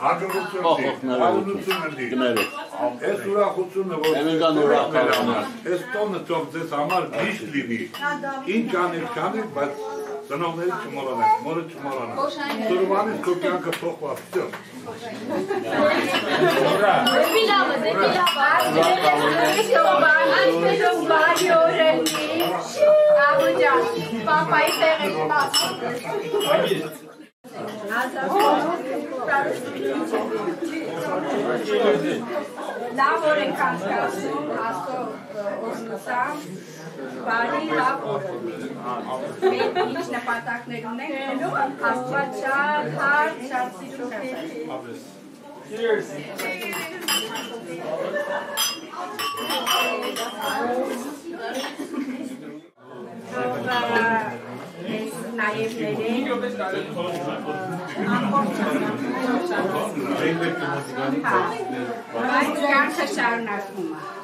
Հաջողություն։ Այս ուրախությունը որ Էմեգան ուրախ կարողանա։ Այս տոնը ծով ձեզ համար ճիշտ լինի։ հա, Ինչ անեք, կանեք, բայց Да не одеди чуморане, море чуморане. Турбани копянка топла, все. Ура! Debilava, debilava. Papai terra de Լավ օրենք անցկացնում, աստո օգնությամբ, բարի լավ օրենքի։ Մենք ինչ նպատակներ ունենք, աստված շատ հարդ, շատ սիրում է։ es la Evelyn. Բայց կանքը շարունակում է։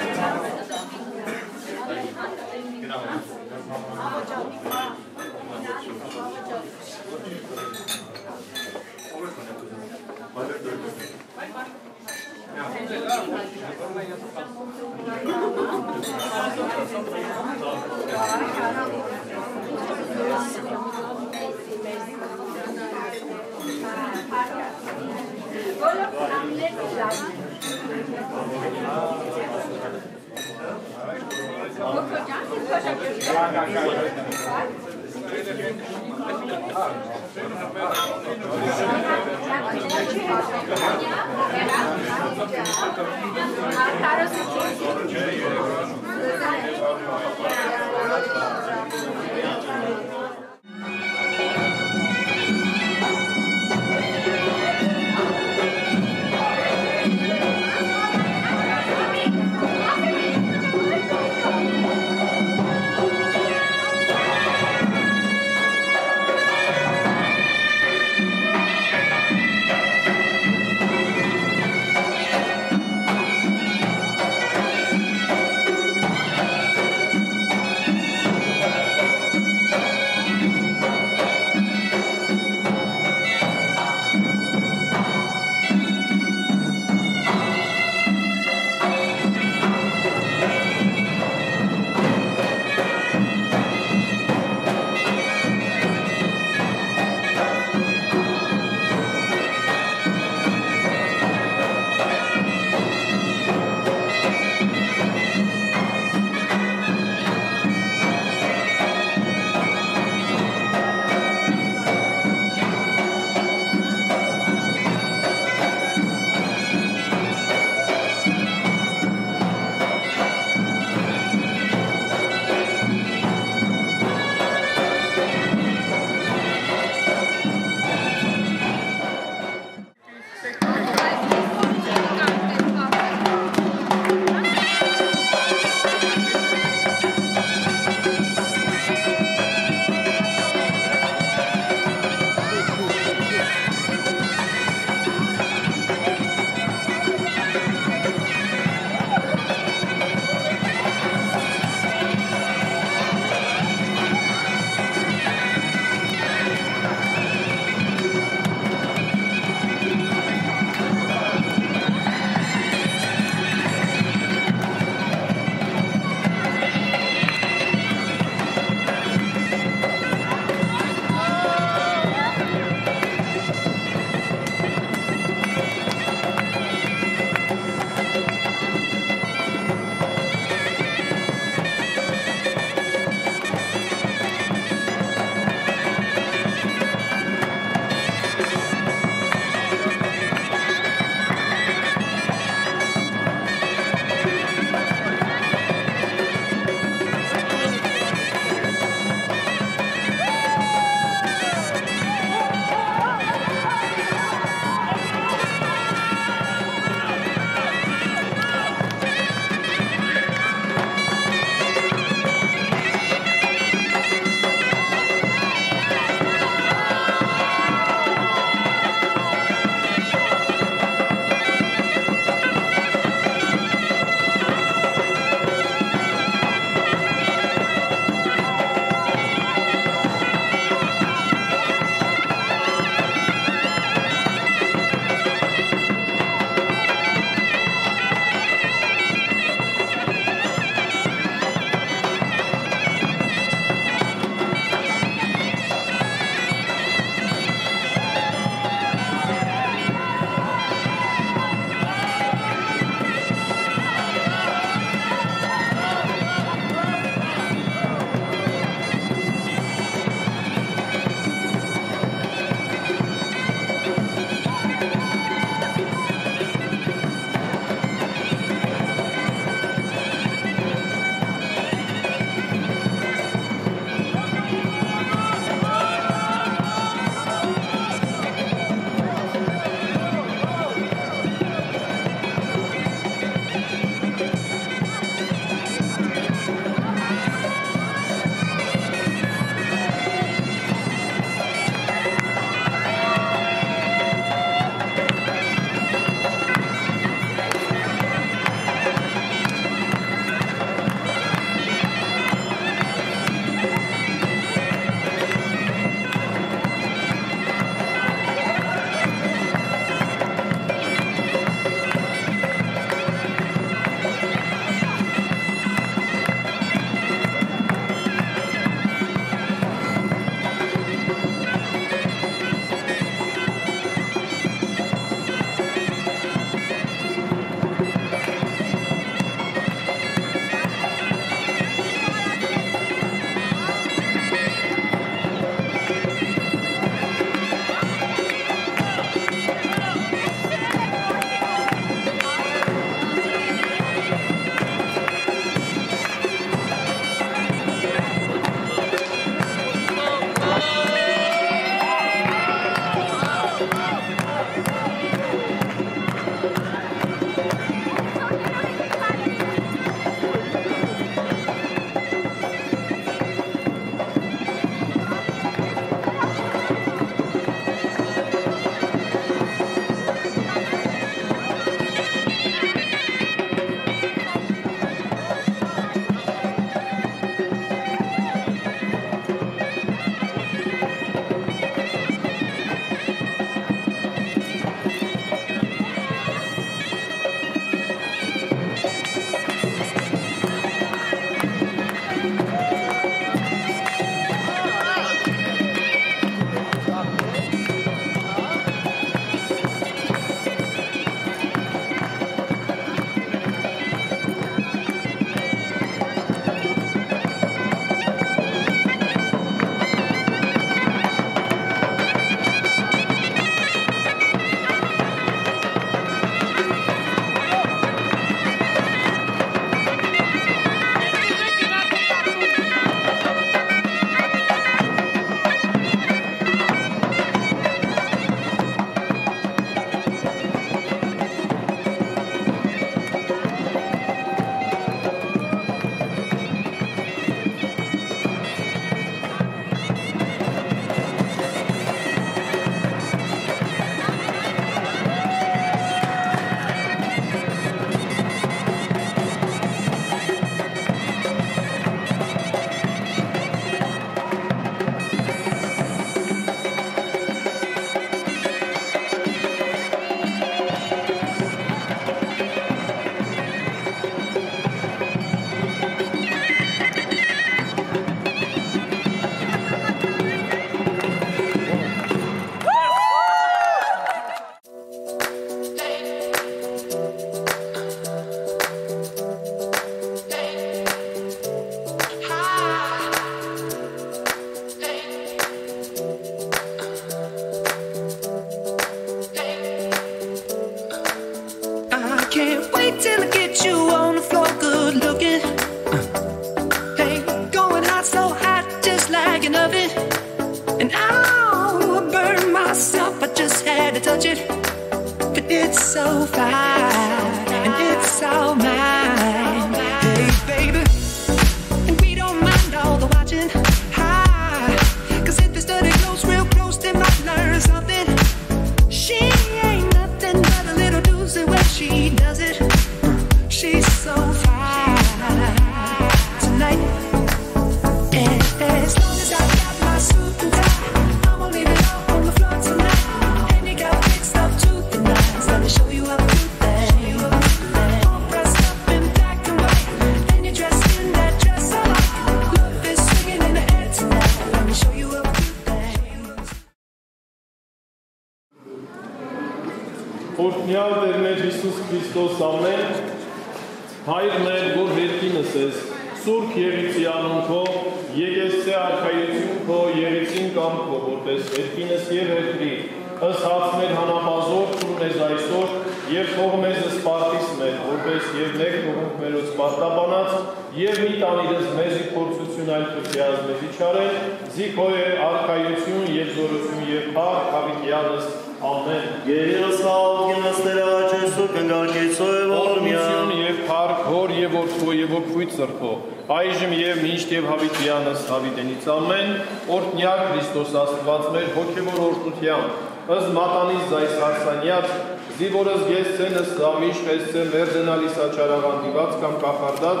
Զիվորս գեսցենս զամիշ եսցեն վերդենալիս աչարավանդիված կամ կախարդած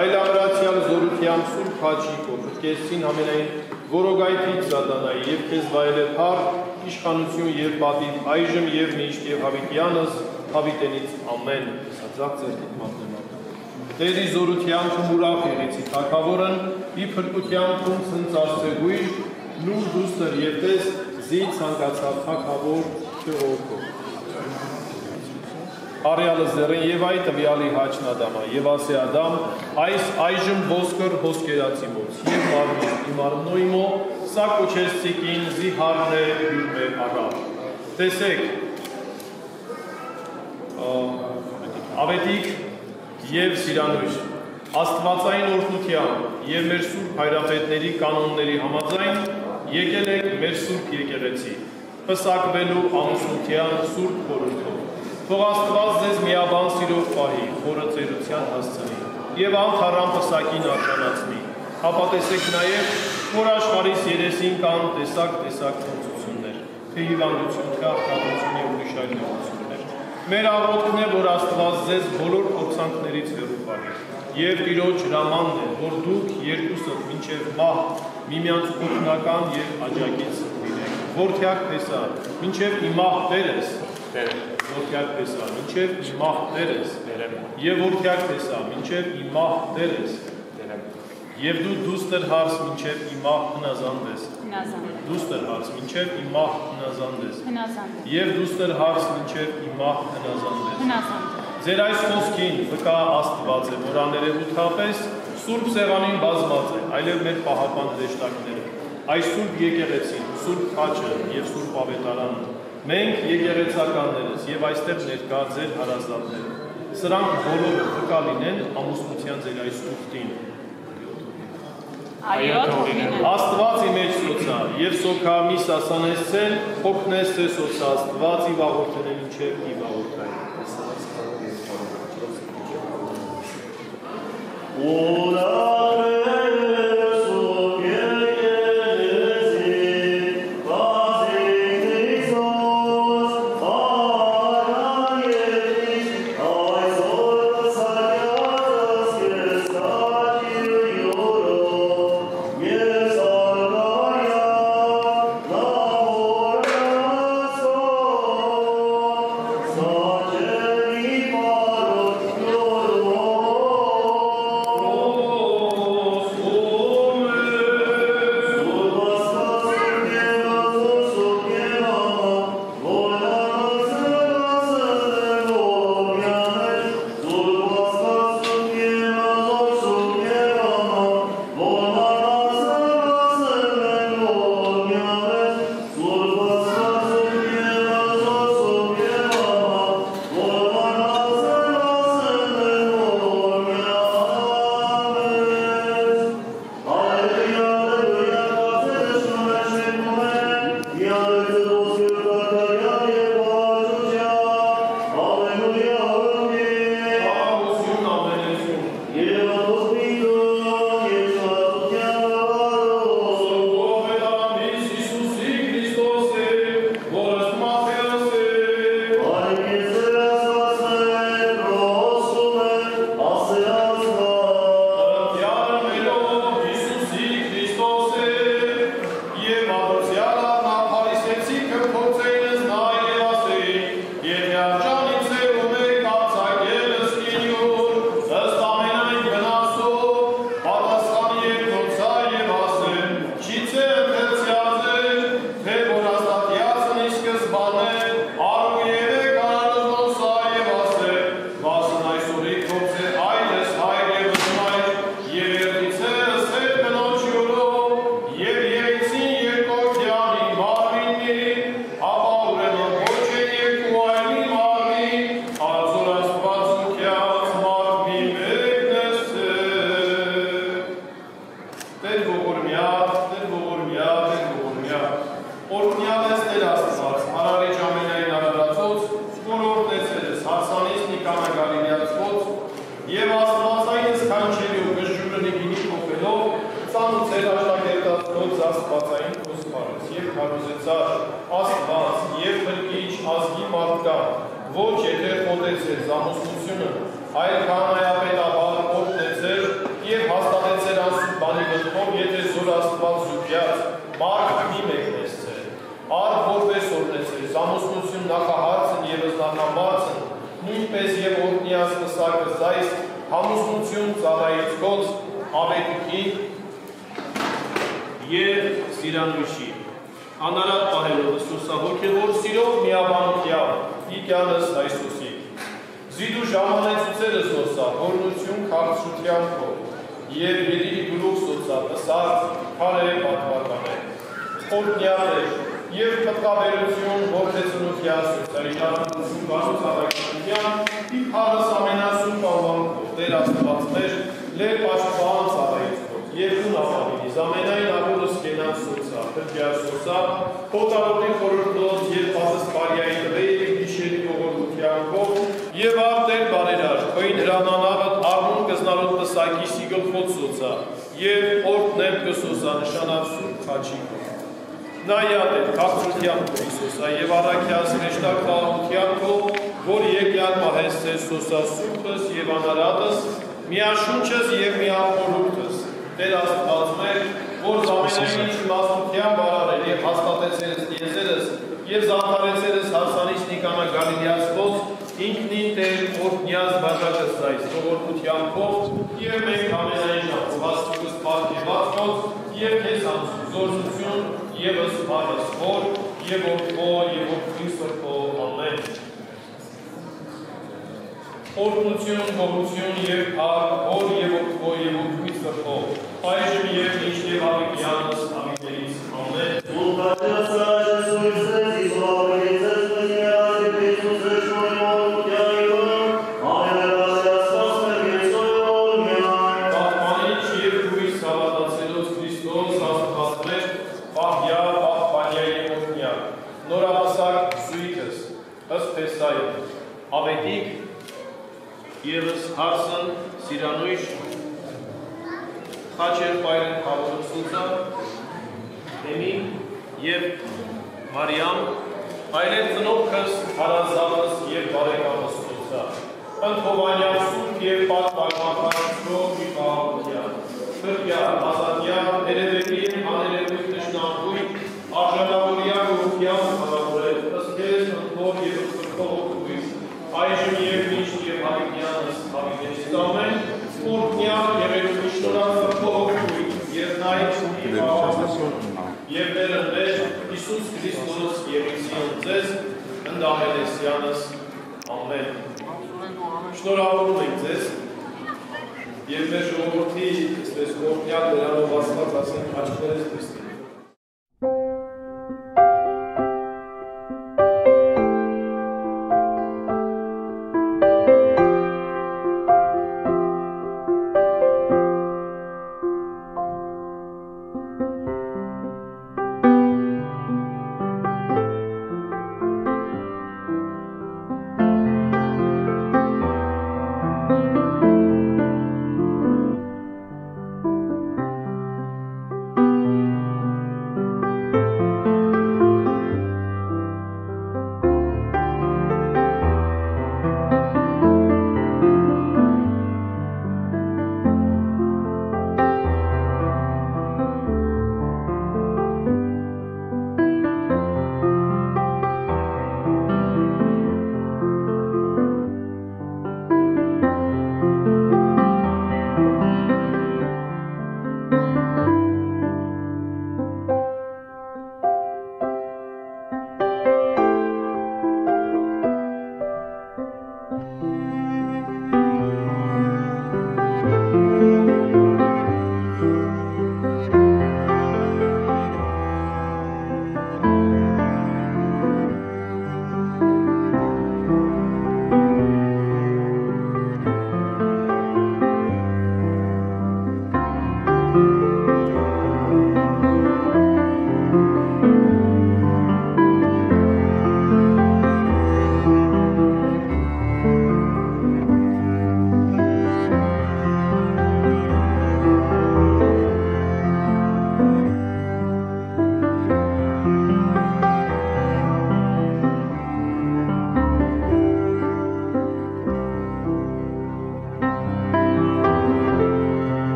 այլ ամրացյալ զորությամբ սուրբ հաճի կողմ կեսցին ամենայն որոգայթից սատանայի եւ քեզ վայելե փառ իշխանություն եւ պատիվ այժմ եւ միշտ եւ հավիտյանս հավիտենից ամեն ասածակ ձերքիդ մատնեմ Տերի զորության քմուրախ եղեցի թակավորն ի փրկության քուն ցնծածեգույր նուր դուստր եւ տես զի ցանկացավ թակավոր չորքո Արիալը զերեն եւ այ տվյալի հաճն ադամա եւ ասե ադամ այս այժմ ոսկր հոսկերացի մոց եւ մարմին իմարնոյմո սա կոչես ցիկին զի հարնե յուրմե ագա տեսեք ավետիկ եւ սիրանույր աստվածային օրհնությամբ եւ մեր սուրբ հայրապետների կանոնների համաձայն եկել եք մեր սուրբ եկեղեցի պսակվելու ամուսնության սուրբ խորհրդով Թող Աստված ձեզ միաբան սիրով պահի, խորը ծերության հասցնի եւ անթառան պսակին արժանացնի։ Հապա տեսեք նաեւ, որ աշխարհիս երեսին կան տեսակ-տեսակ փորձություններ, թե հիվանդություն կա, խաղացություն եւ ուրիշ այլ նեղություններ։ Մեր աղոթքն է, որ Աստված ձեզ բոլոր փորձանքներից հեռու պահի։ Եվ Տիրոջ հրամանն է, որ դուք երկուսդ մինչև մահ միմյանց օգնական եւ աջակից լինեք։ Որթյակ տեսա, մինչև իմահ դերես, որթյակ տեսա, մինչև իմահ դերես, եւ որթյակ տեսա, մինչև իմահ դերես, եւ դու դուստր հարս մինչև իմահ հնազանդես, Հնազանդ։ դուստր հարս մինչև իմահ հնազանդես, Հնազանդ։ եւ դուստր հարս մինչև իմահ հնազանդես։ Հնազանդ։ Ձեր այս խոսքին վկա Աստված է, որ աներևութապես Սուրբ Սեղանին բազված է, այլև մեր պահապան հրեշտակները։ Այս Սուրբ եկեղեցին, Սուրբ Խաչը եւ Սուրբ Ավետարանը, մենք եկեղեցականներս եւ այստեղ ներկա ձեր հարազատները։ Սրանք բոլորը վկա լինեն ամուսնության ձեր այս ուխտին։ Այո, Աստված ի մեջ սոցա եւ սոքա մի սասանեսցեն, փոքնես թե սոցա Աստված ի վաղորդեն ինչեւ ի վաղորդային։ Oh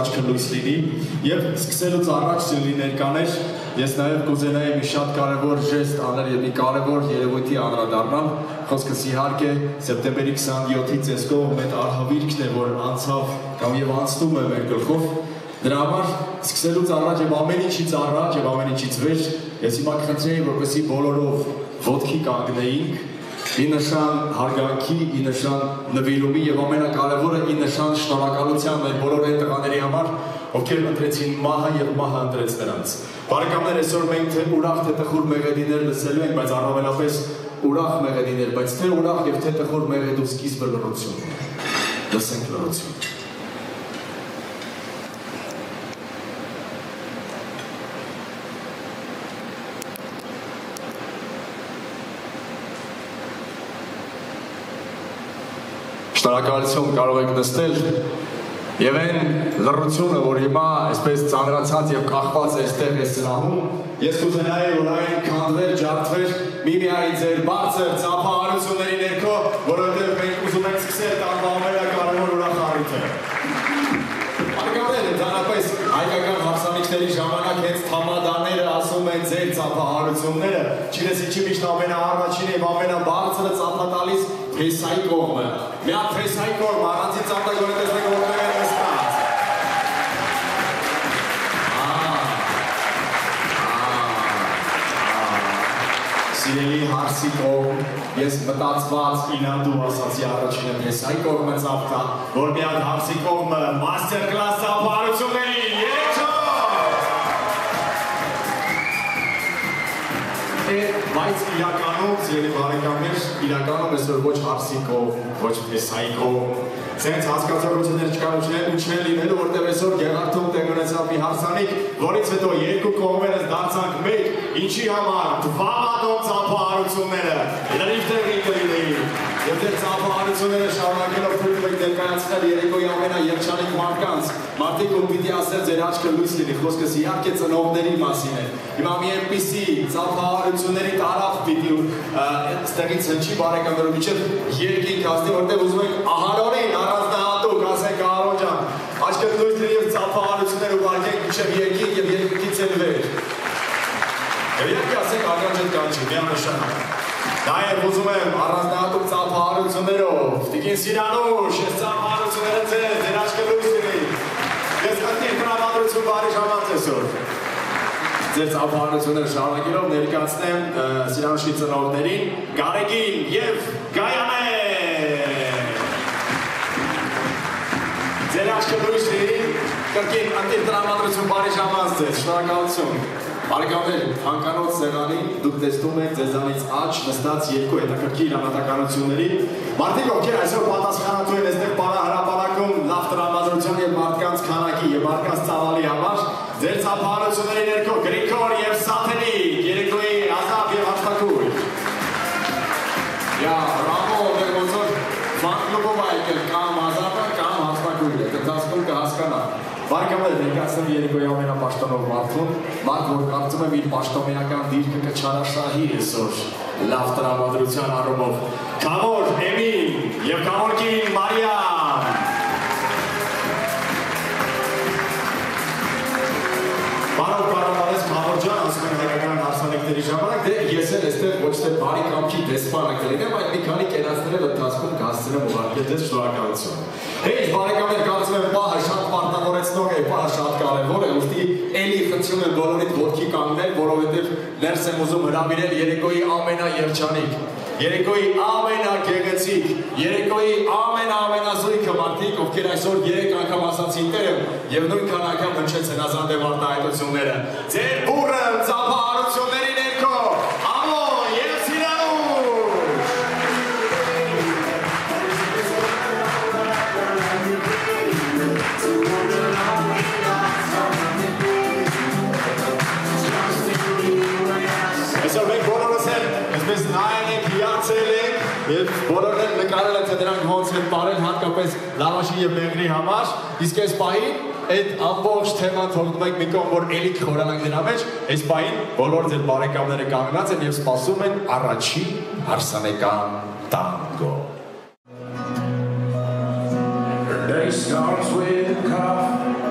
Աչքը լույս լինի եւ սկսելուց առաջ ջլի ներկաներ ես նաեւ կուզենայի մի շատ կարևոր ժեստ անել եւ մի կարևոր երևույթի անդրադառնալ։ Խոսքս իհարկե սեպտեմբերի 27-ի ցեսկով մեր արհավիրքն է, որ անցավ կամ եւ անցնում է մեր գլխով Դրա համար սկսելուց առաջ եւ ամեն ինչից առաջ եւ ամեն ինչից վեր ես հիմա կխնդրեի որպեսի բոլորով ոտքի կանգնեինք ի նշան հարգանքի, ի նշան նվիրումի եւ ամենակարևորը ի նշան շնորհակալության մեր բոլոր այն տղաների համար, ովքեր ընտրեցին մահը եւ մահը ընտրեց նրանց։ Բարեկամներ, այսօր մենք թե ուրախ թե տխուր մեղեդիներ լսելու ենք, բայց առավելապես ուրախ մեղեդիներ, բայց թե ուրախ եւ թե տխուր մեղեդու սկիզբը լրություն։ Լսենք լրություն։ Շնորհակալություն կարող եք նստել եւ այն լրությունը, որ հիմա այսպես ծանրացած եւ կախված այստեղ է սրահում, ես կուզենայի որ այն քանդվեր, ջարդվեր միմիայի ձեր բարձր ծափահարությունների ներքո, որովհետեւ մենք ուզում ենք սկսել տարվա ամենակարևոր ուրախ առիթը։ Արգաներ, ընդհանրապես հայկական հարսանիքների ժամանակ հենց թամադաները ասում են ձեր ծափահարությունները, չինես ինչի միշտ ամենաառաջին եւ ամենաբարձրը ծափա տալիս Թեսայի կողմը։ Մի հատ Թեսայի կողմ առանցի ծափագորը տեսնեք որտեղ է նստած։ Սիրելի հարսի կողմ, ես մտածված ինանդու ասացի առաջինը Թեսայի կողմը ծափտա, որ մի հատ հարսի կողմը մաստեր կլաս ծափարությունների Է, բայց իրականում, սիրելի բարեկամներ, իրականում այսօր ոչ հարսիկով, ոչ փեսայիկով, սենց հասկացողություններ չկան ու չեն ու չեն լինելու, որտեղ այսօր Գեղարդում տեղ ունեցավ մի հարսանիք, որից հետո երկու կողմերս դարձանք մեկ, ինչի համար? Դվամատոն ծափահարությունները, լրիվ տեղի կլինեին, դեր ծափահարությունները շարունակելով թույլ տվեք ներկայացնել երեկոյի ամենաերջանիկ մարդկանց, մարդիկ ում պիտի ասել ձեր աչքը լույս լինի, խոսքս իհարկե ծնողների մասին է։ Հիմա մի այնպիսի ծափահարությունների տարավ պիտի այստեղից հնչի բարեկամներով միջև երկինք հասնի, որտեղ ուզում ենք ահարորին առանձնահատուկ ասենք Ահարոն ջան, աչքը լույս լինի եւ ծափահարություններ ուղարկենք միջև երկինք եւ երկինքից էլ վեր։ Եվ իհարկե ասենք ականջդ կանչի, միանշանակ։ Նաև ուզում եմ առանձնահատուկ ծափահարություններով, Տիկին Սիրանուշ, ես ծափահարությունները ձեզ, ձեր աչքը լույս լինի։ Ես կտի հրամադրություն բարի ժամանց այսօր։ Ձեր ծափահարությունները շարունակելով ներկայացնեմ Սիրանուշի ծնողներին Գարեգին եւ Գայանե։ Ձեր աչքը լույս լինի, կրկին ընտիր տրամադրություն բարի ժամանց ձեզ, շնորհակալություն։ Բարեկամներ, հանկանոց սեղանին դուք տեսնում եք ձեզանից աճ նստած երկու հետաքրքիր անհատականությունների։ Մարդիկ ովքեր այսօր պատասխանատու են այստեղ բարահրապարակում լավ տրամադրության եւ մարդկանց քանակի եւ մարդկանց ծավալի համար, ձեր ծափահարությունների ներքո Գրիգոր եւ 132-ի ամենապաշտոնով մարդուն, մարդ, որ կարծում եմ իր պաշտոնեական դիրքը կչարաշահի այսօր լավ տրամադրության առումով։ Կավոր Էմին եւ Կավորքին Մարիան։ Բարով բարամարես Կավոր ջան, ասում եմ հայկական հարսանեկների ժամանակ, դե ես էլ այստեղ ոչ թե բարի կամքի դեսպանը կլինեմ, այլ մի քանի կերածներով ընթացքում կհասցնեմ ուղարկել ձեզ շնորհակալություն։ Հեյ, բարեկամներ, կարծում եմ պահը շատ պարտավորեցնող է, պահը շատ կարևոր է, ուստի էլի խնդրում եմ բոլորիդ ոտքի կանգնել, որովհետև ներս եմ ուզում հրավիրել երեկոյի ամենաերջանիկ, երեկոյի ամենագեղեցիկ, երեկոյի ամենաամենազույգը մարդիկ, ովքեր այսօր երեք անգամ ասացին տերը եւ նույնքան անգամ հնչեցին ազանդև արտահայտությունները։ Ձեր բուրը ծափահարությունների ենք բարել հատկապես լավաշի եւ մեղրի համար, իսկ այս պահին այդ ամբողջ թեման թողնում ենք մի կողմ, որ ելի կխորանանք դրա մեջ, այս պահին բոլոր ձեր բարեկամները կանգնած են եւ սպասում են առաջին հարսանեկան տանգո։ Day starts with coffee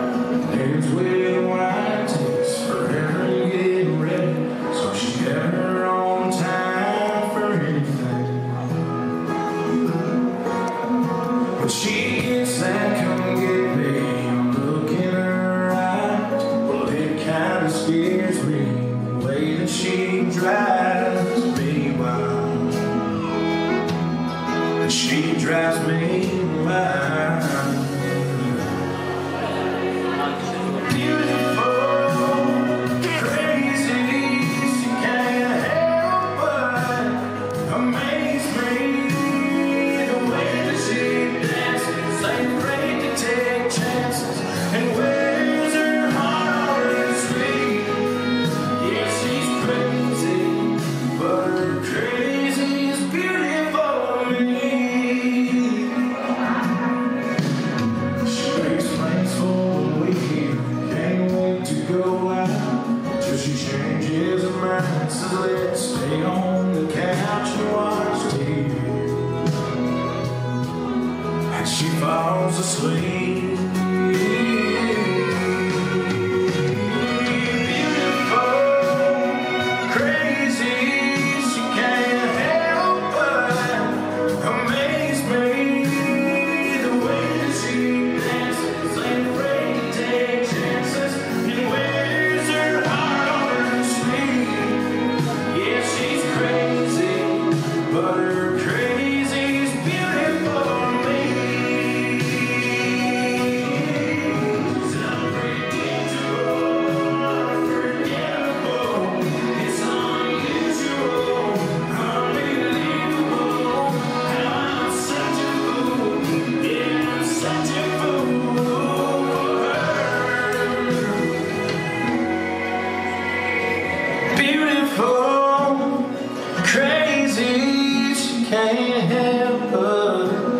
crazy, she can't help but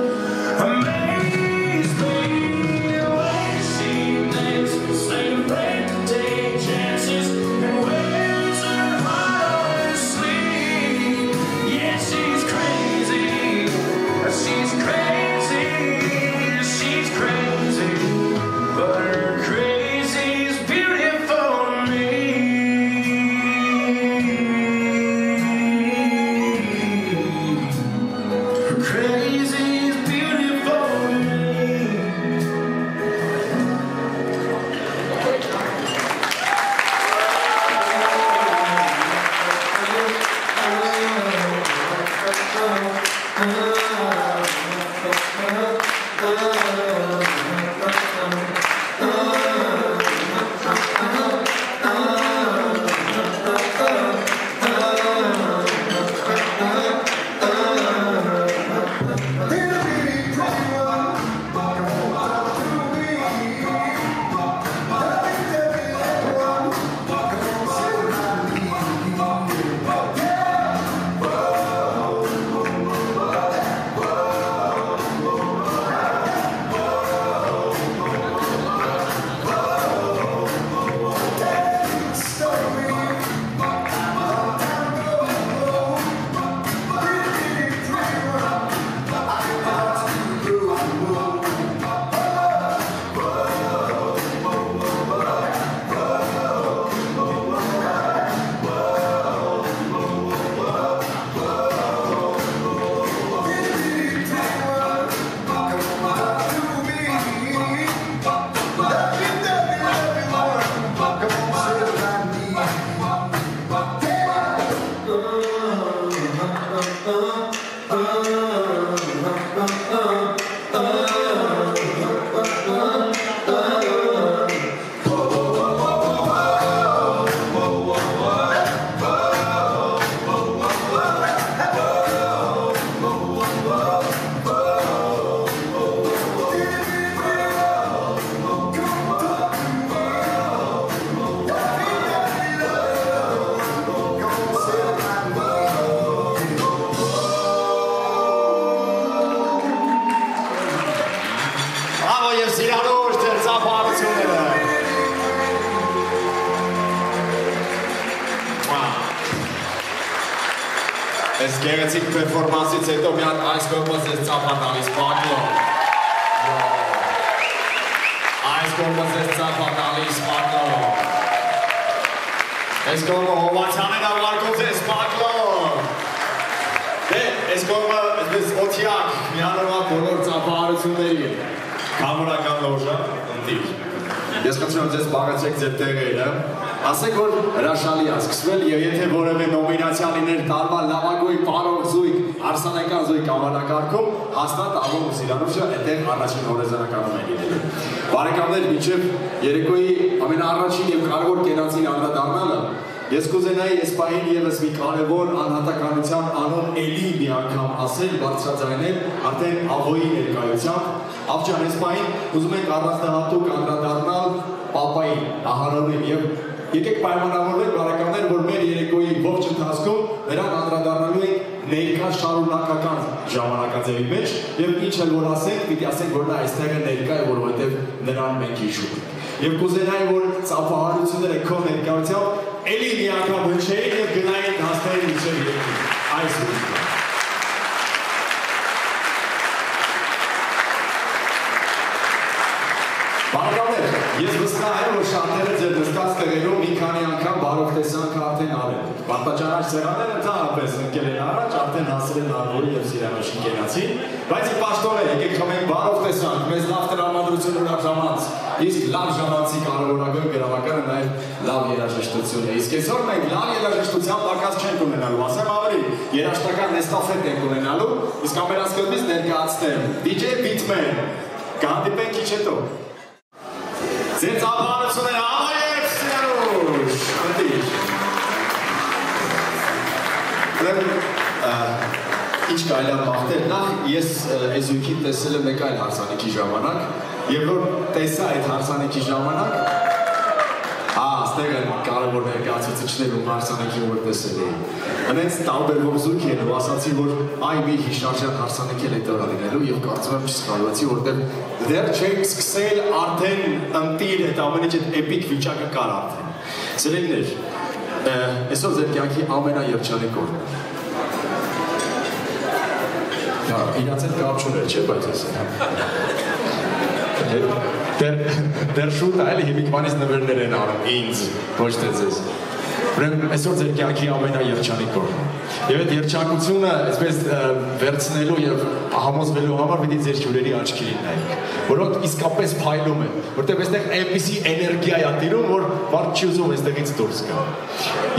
պահին եւս մի կարևոր անհատականության անուն էլի մի անգամ ասել, բարձրաձայնել արդեն աղոյի ներկայությամբ։ Աղջան, այս պահին ուզում ենք առանձնահատուկ անդրադառնալ պապային, ահարոնին եւ եկեք պայմանավորվենք բարեկամներ, որ մեր երեկոյի ողջ ընթացքում նրան անդրադառնալու ենք ներկա շարունակական ժամանակաձևի մեջ եւ ինչ էլ որ ասենք, պիտի ասենք, որ նա այստեղ է ներկա է, որովհետեւ նրան մենք հիշում ենք։ Եվ կուզենայի, որ ծափահարությունները քո ներկայությամբ էլի մի անգամ հնչեին եւ գնային դաստերի միջև երկու։ Այս ուղղությամբ։ Բարեկամներ, ես վստահ եմ, որ շատերը ձեր նստած տեղերում մի քանի անգամ բարով տեսանք արդեն արել։ Բարտաճանաչ սեղանները ընդհանրապես ընկել են առաջ, արդեն հասել են Արվորի եւ Սիրանոշի կենացին, բայց ի պաշտոնը եկեք խմենք բարով տեսանք, մեզ լավ տրամադրություն ունակ ժամանց, իսկ լավ ժամանցի կարևորագույն գրավականը նաև լավ երաժշտություն է։ Իսկ այսօր մենք լավ երաժշտության պակաս չենք ունենալու, ասեմ ավելի, երաժշտական էստաֆետ ենք ունենալու, իսկ ամենասկզբից ներկայացնեմ DJ Beatman։ Կհանդիպենք քիչ հետո։ ինչ կարելի է մաղթել, նախ ես եզույքին տեսել եմ մեկ այլ հարսանիքի ժամանակ, եւ որ տեսա այդ հարսանիքի ժամանակ, հա, աստեղ են կարևոր ներկայացուցիչներ ու հարսանիքի որ տեսել էի։ Հենց տարբերվող զույգ են ու ասացի, որ այ մի հիշարժան հարսանիք էլ է տորա լինելու եւ կարծում եմ չսխալվեցի, որտեղ դեռ չենք սկսել արդեն ընտիր այդ ամենը այդ էպիկ վիճակը կար արդեն։ Սիրելիներ, այսօր ձեր կյանքի ամենաերջանիկ օրն է։ Հա, իրաց հետ կապ չուներ, չէ՞, բայց ես։ Դեր դեր շուտ այլ հիմիկվանից նվերներ են արում ինձ, ոչ թե ձեզ։ Ուրեմն այսօր ձեր կյանքի ամենաերջանիկ օրն է։ Եվ այդ երջանկությունը այսպես վերցնելու եւ համոզվելու համար պիտի ձեր ջուրերի աչքերին նայեք, որոնք իսկապես փայլում են, որտեղ այստեղ այնպիսի էներգիա է տիրում, որ մարդ չի ուզում այստեղից դուրս գա։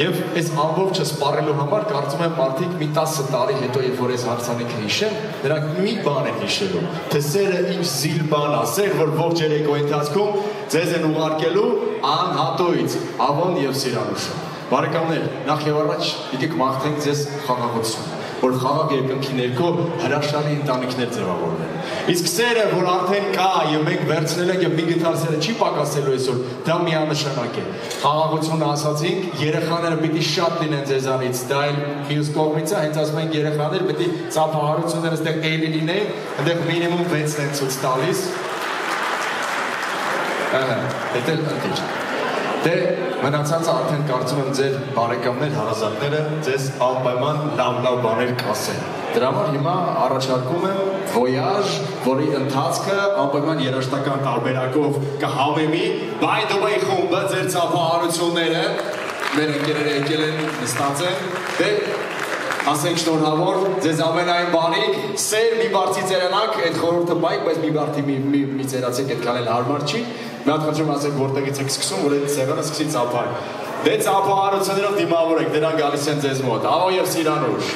Եվ այս ամբողջը սպառելու համար կարծում եմ մարդիկ մի 10 տարի հետո, երբ որ այս հարցանիքը հիշեն, նրանք մի բան են հիշելու, թե սերը ինչ զիլ բան է, սեր, որ ողջ երեկո ընթացքում ձեզ են ուղարկելու անհատույց, Ավոն եւ Սիրանուշը։ Բարեկամներ, նախ եւ առաջ եկեք մաղթենք ձեզ խաղաղություն, որ խաղաղ երկնքի ներքո հրաշալի ընտանիքներ ձևավորվեն։ Իսկ սերը, որ արդեն կա եւ մենք վերցնել ենք եւ մի գտար սերը չի պակասելու այսօր, դա միանշանակ է։ Խաղաղությունը ասացինք, երեխաները պիտի շատ լինեն ձեզանից, դա էլ մյուս կողմից է, հենց ասում ենք երեխաներ պիտի ծափահարությունները այդտեղ էլի լինեն, այնտեղ մինիմում 6-ն են ցույց տալիս։ Ահա, դա էլ ընտիր։ Դե մնացածը արդեն կարծում եմ ձեր բարեկամներ, հարազատները ձեզ անպայման լավ-լավ բաներ կասեն։ Դրա համար հիմա առաջարկում եմ Voyage, որի ընթացքը անպայման երաժշտական տարբերակով կհավեմի By the way խումբը ձեր ծափահարությունները մեր ընկերները եկել են նստած են։ Դե ասենք շնորհավոր ձեզ ամենայն բանիկ սեր մի բարձի ծերանակ այդ խորհուրդը բայք բայց մի բարձի մի մի, մի ծերացեք այդքան էլ հարմար չի մի հատ խնդրում ասեք որտեղից եք սկսում որ այդ ծեղանը սկսի ծափար դե ծափահարություններով դիմավորեք դրան գալիս են ձեզ մոտ ավո եւ սիրանուշ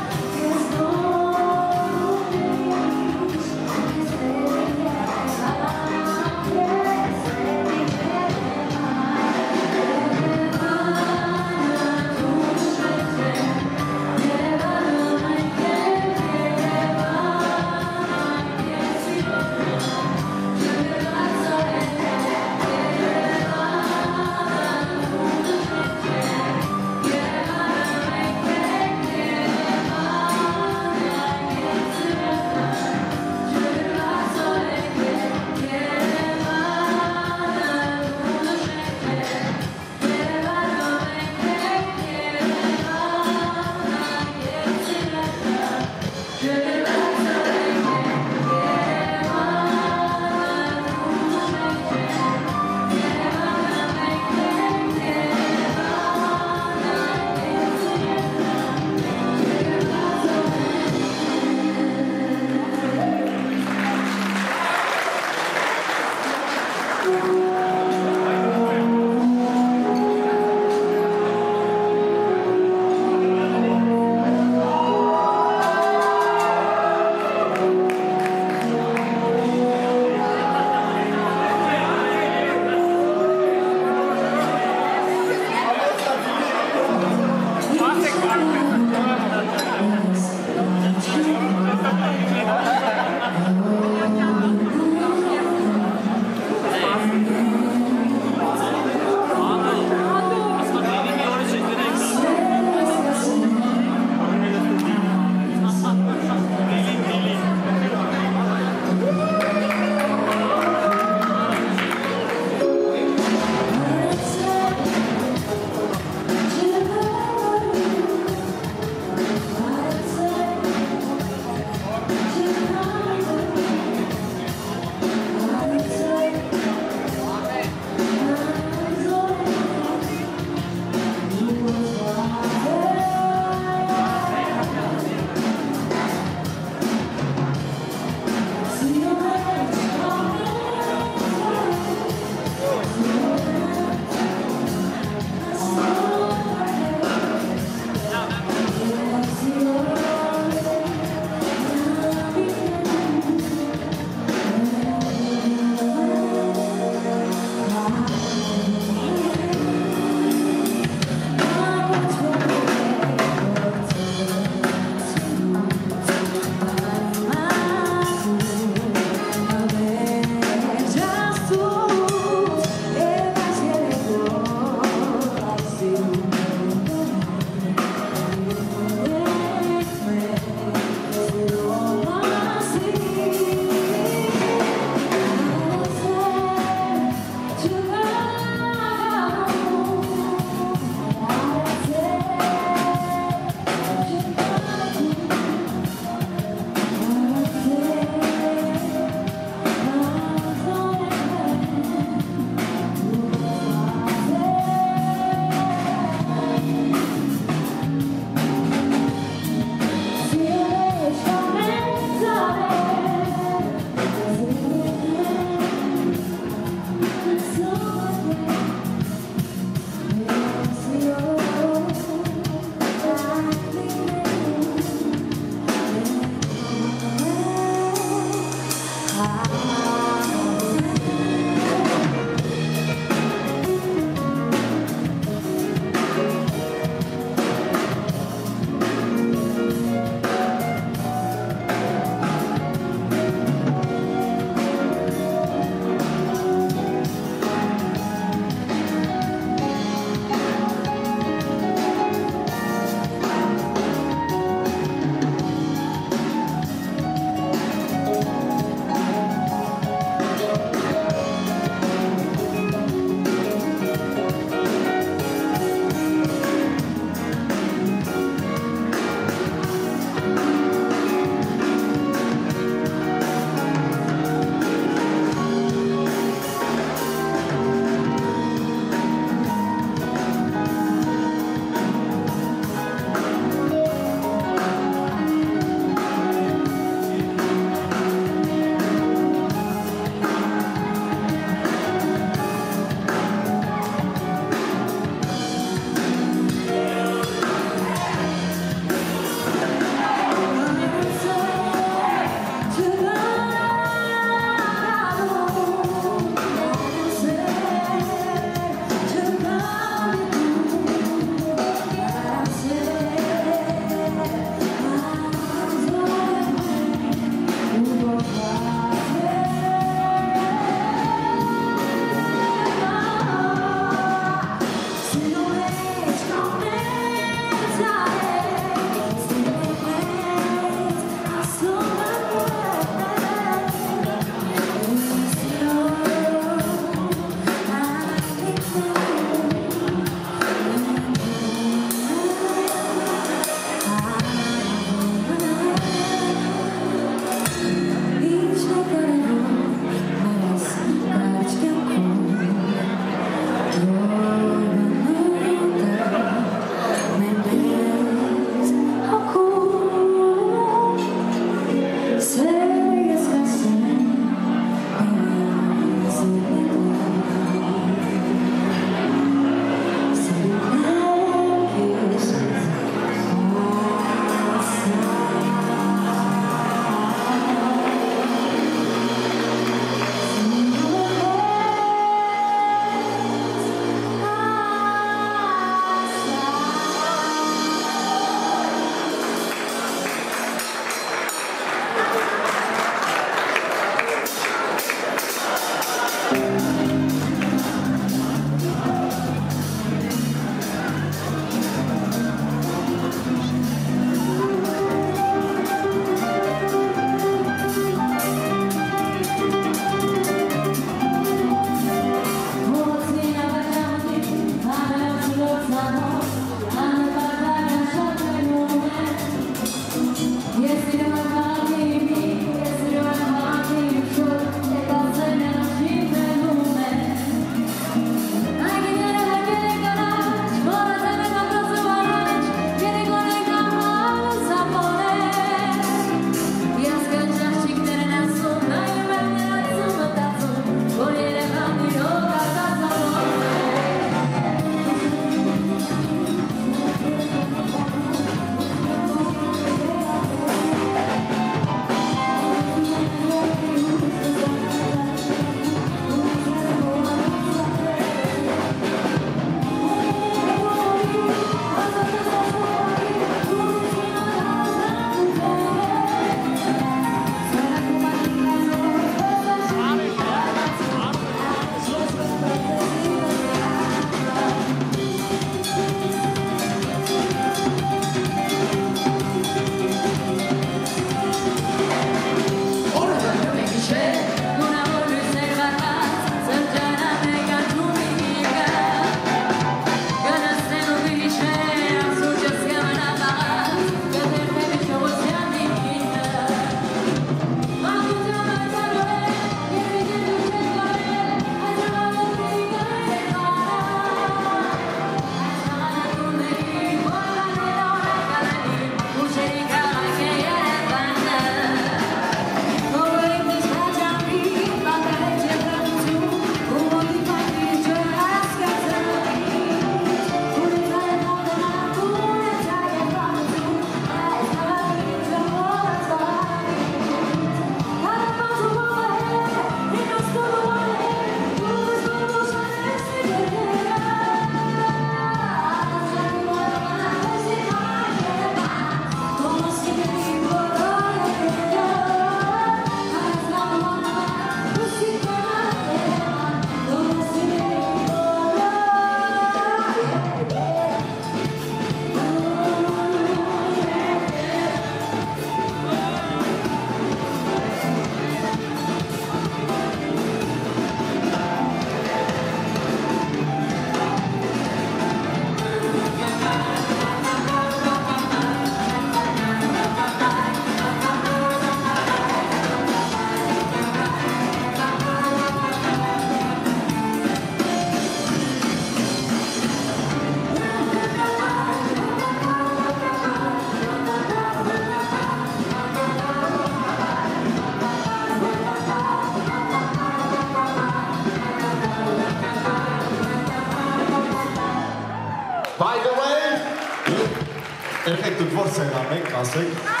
ասեք։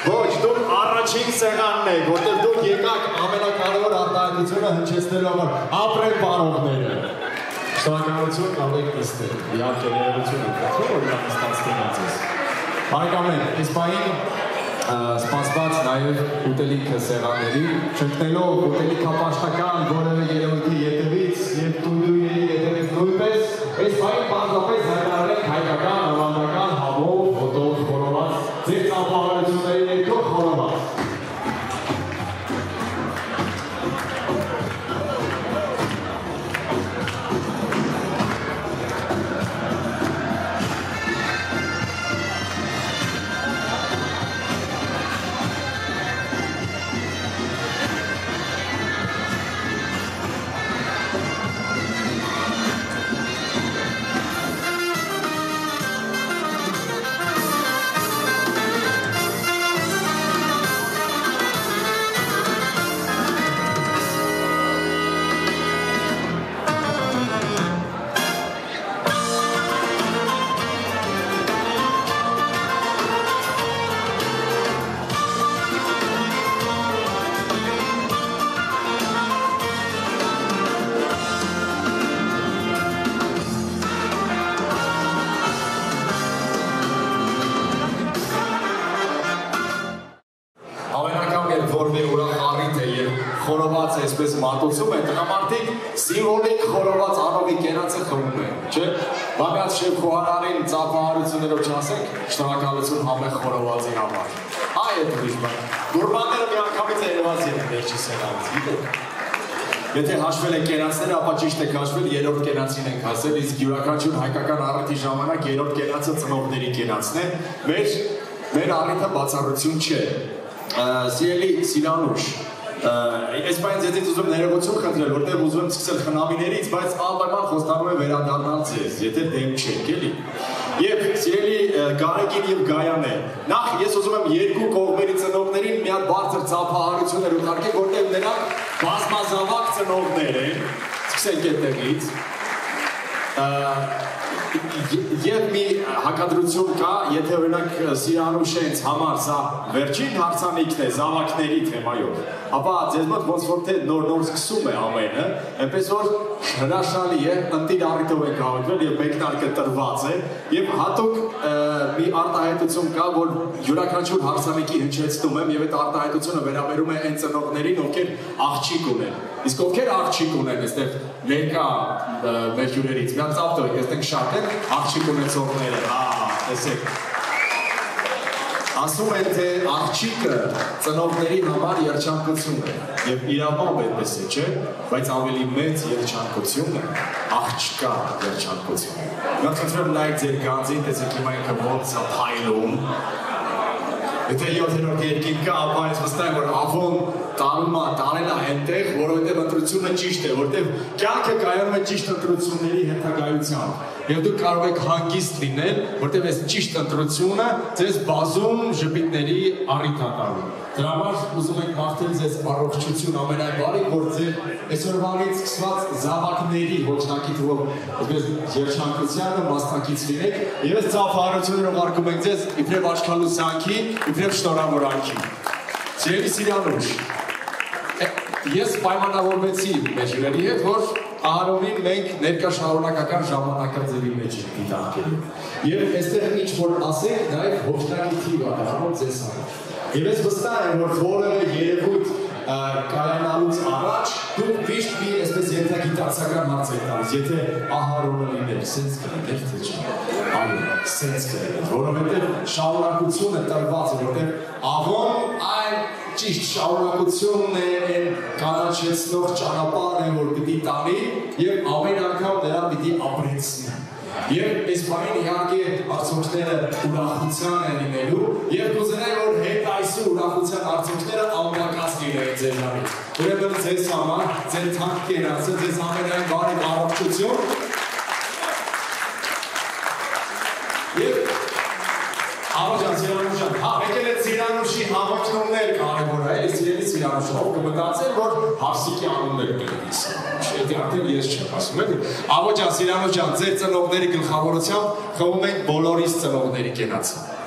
Ոչ, դուք առաջին սեղանն եք, որտեղ դուք եկաք ամենակարևոր արտահայտությունը հնչեցնելու համար ապրեն բարողները։ Շնորհակալություն եք նստել։ Իհարկե ներողություն եք խնդրում, որ իրան նստացնեմ ձեզ։ Բարեկամներ, այս պահին սպասված նաև ուտելիքը սեղանների, չընկնելով ուտելիքապաշտական որևէ երևույթի ետևից եւ տույնույների ետևից նույնպես, այս պահին բազմապես հասել, իսկ յուրաքանչյուր հայկական առիթի ժամանակ երրորդ կենացը ծնողների կենացն է։ Մեր մեր առիթը բացառություն չէ։ Սիրելի Սիրանուշ, այս բանը ձեզից ուզում ներողություն խնդրել, որտեղ ուզում եմ սկսել խնամիներից, բայց անպայման խոստանում եմ վերադառնալ ձեզ, եթե դեմ չեք, էլի։ Եվ սիրելի Գարեգին եւ Գայանե, նախ ես ուզում եմ երկու կողմերի ծնողներին մի հատ բարձր ծափահարություններ ուղարկել, որտեղ նրանք բազմազավակ ծնողներ են։ Սկսենք այդտեղից եւ մի հակադրություն կա, եթե օրինակ Սիրանուշենց համար սա վերջին հարցանիքն է զավակների թեմայով, ապա ձեզ մոտ ոնց որ թե նոր-նոր սկսում է ամենը, այնպես որ հրաշալի է, ընտիր առիթով եք հավաքվել եւ մեկնարկը տրված է եւ հատուկ մի արտահայտություն կա, որ յուրաքանչյուր հարցանիքի հնչեցնում եմ եւ այդ արտահայտությունը վերաբերում է այն ծնողներին, ովքեր աղջիկ ունեն։ Իսկ ովքեր աղջիկ ունեն, այստեղ ներկա մեր հյուրերից, մի հատ ծափ տվեք, այստեղ շատ են աղջիկ ունեցողները, հա, տեսեք։ Ասում են, թե աղջիկը ծնողների համար երջանկություն է, եւ իրավամբ այդպես է, չէ, բայց ավելի մեծ երջանկություն է աղջկա երջանկությունը։ Նա խնդրեմ նայեք ձեր գանձին, տեսեք հիմա ինքը ոնց է փայլում, Եթե 7-րդ երկին կա, ապա ես վստահ եմ, որ ավոն տարում է, տարել է այնտեղ, որովհետև ընտրությունը ճիշտ է, որովհետև կյանքը կայանում է ճիշտ ընտրությունների հետագայությամբ։ Եվ դուք կարող եք հանգիստ լինել, որովհետև այս ճիշտ ընտրությունը ձեզ բազում ժպիտների առիթ է տալու։ Դրա համար ուզում ենք մաղթել ձեզ առողջություն ամենայն բարի, որ ձեր այսօրվանից սկսված զավակների ոչնակի թվով այսպես երջանկությանը մասնակից լինեք եւ այս ծափահարություններով արկում ենք ձեզ իբրև աչքալուսանքի, իբրև շնորհավորանքի։ Սիրելի Սիրյանուշ, ես պայմանավորվեցի մեր հյուրերի հետ, որ Ահարոնին մենք ներկա շարունակական ժամանակաձևի մեջ ենք դիտարկելու։ Եվ այստեղ ինչ որ ասենք, նաև հոշնակի թիվ է դառնում ձեզ համար։ Եվ ես վստահ եմ, որ որևէ երևույթ կայանալուց առաջ դուք միշտ մի այսպես ենթագիտակցական հարց եք տալիս, եթե ահարոնը լիներ, սենց կլիներ թե չէ։ Այո, սենց կլիներ, որովհետև շարունակություն է տրված, որովհետև աղոն այն ճիշտ շարունակությունն է այն կանաչեցնող ճանապարհն է, որ պիտի տանի եւ ամեն անգամ նրան պիտի ապրեցնի։ Եվ այս բանին իհարկե արդյունքները ուրախության են լինելու եւ կուզենայի որ հետ այսու ուրախության արդյունքները ամբակած լինեն ձեզանից։ Ուրեմն ձեզ համար, ձեր թանկ կերածը, ձեզ ամենայն բարի առողջություն։ Եվ Աղջան Սիրանուշան, հա, եկել է Սիրանուշի հավաքնումներ կարևոր է, էլի սիրելի Սիրանուշը, ով կմտածել, որ Հարսիկի անուններ կլինի Սիրանուշ, եթե արդեն ես չեմ ասում, էլի։ Աղջան Սիրանուշան, ձեր ծնողների գլխավորությամբ խմում ենք բոլորիս ծնողների կենացը։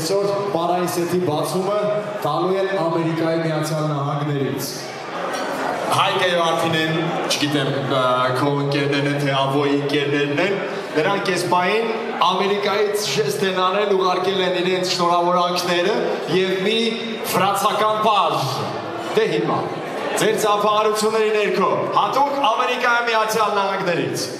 այսօր պարային սեթի բացումը տալու են Ամերիկայի Միացյալ Նահանգներից։ Հայկ եւ Արփինեն, չգիտեմ, քո ընկերներն են թե ավոյի ընկերներն են, նրանք այս պահին Ամերիկայից ժեստ են արել, ուղարկել են իրենց շնորհավորանքները եւ մի ֆրանսական բաժ։ Դե հիմա ձեր ծափահարությունների ներքո հատուկ Ամերիկայի Միացյալ Նահանգներից։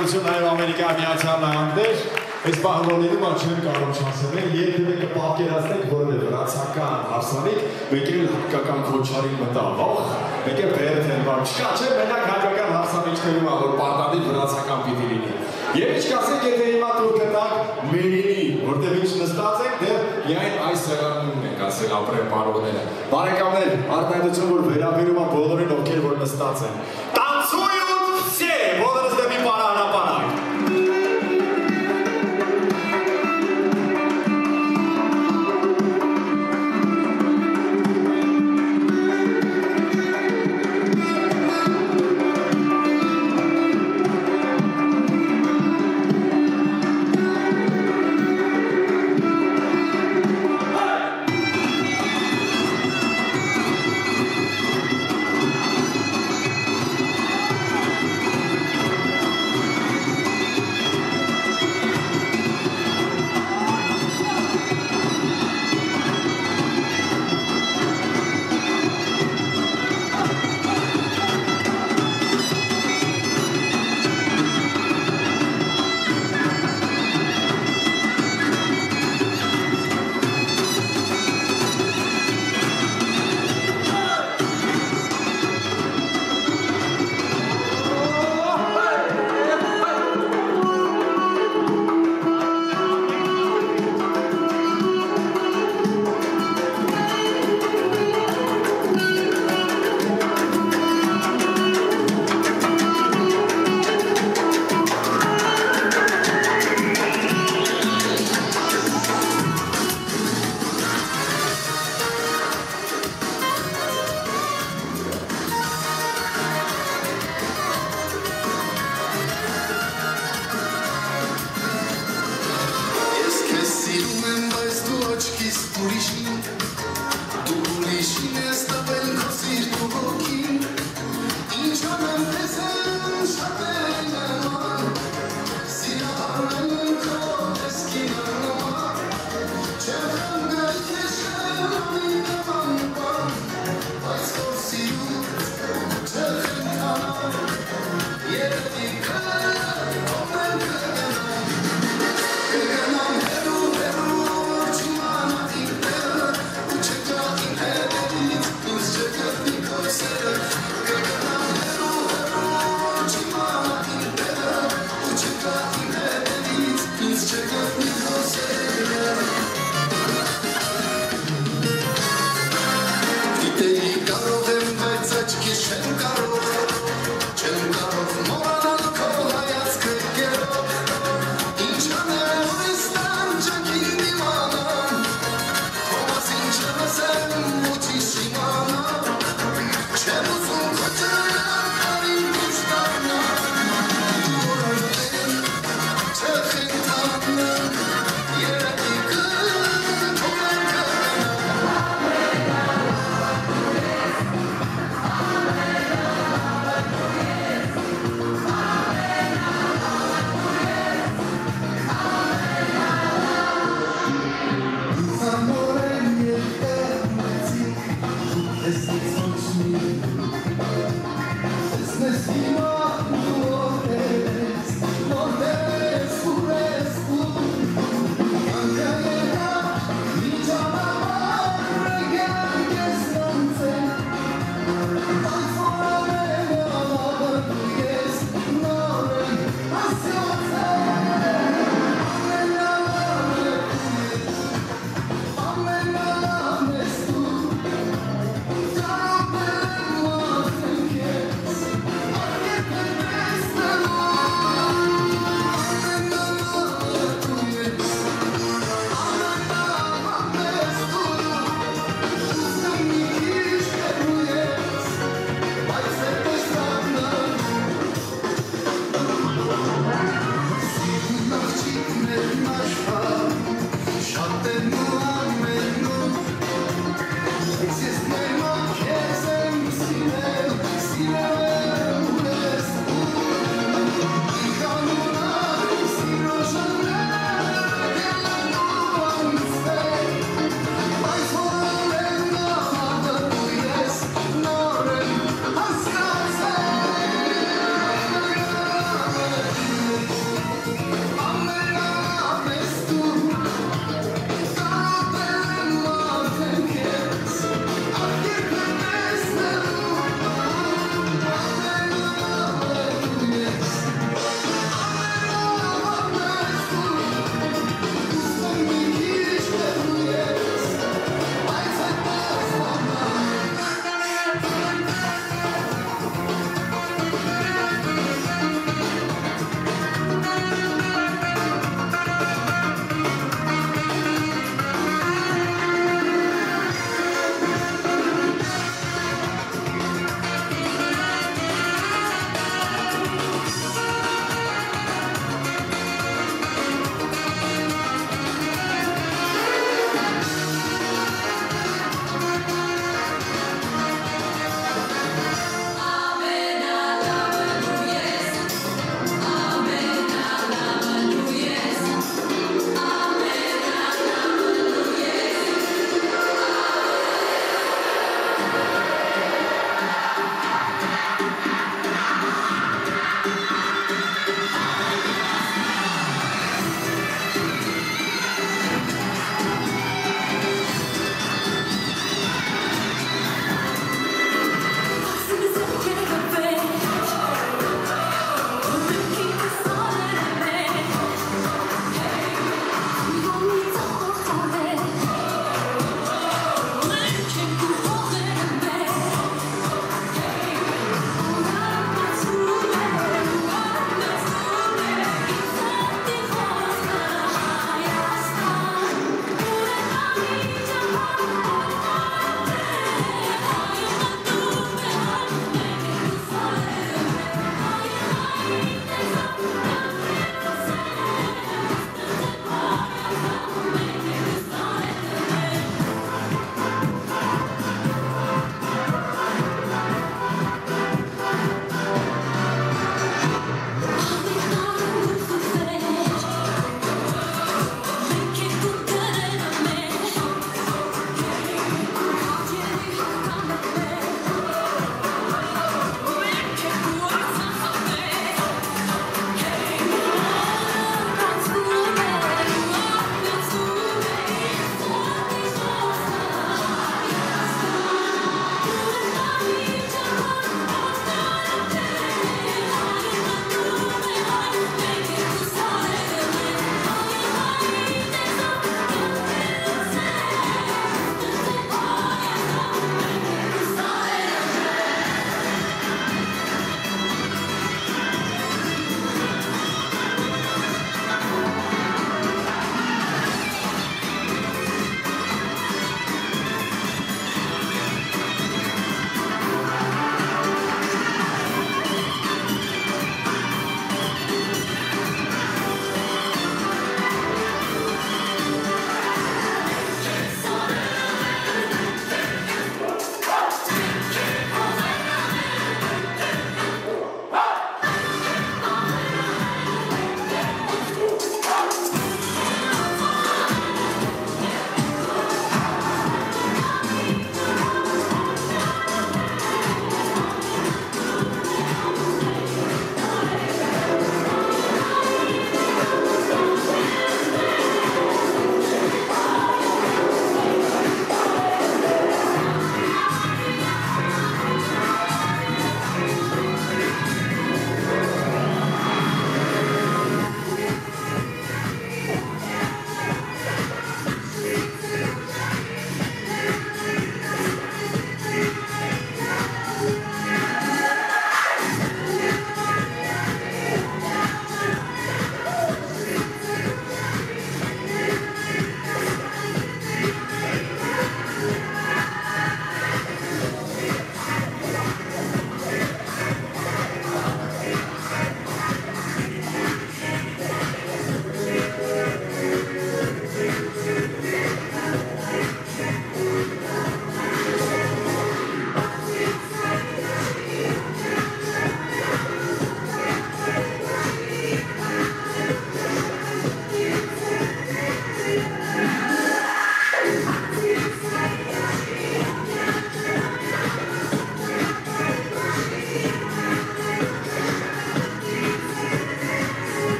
շնորհակալություն նաեւ Ամերիկայի Միացյալ Նահանգներ։ Այս բանվորներում ան չեմ կարող չասել, երբևէ կպատկերացնեք որևէ վրացական հարսանիք, մեկ էլ հայկական քոչարին մտավ, ախ, մեկ էլ բերթեն բան չկա, չէ,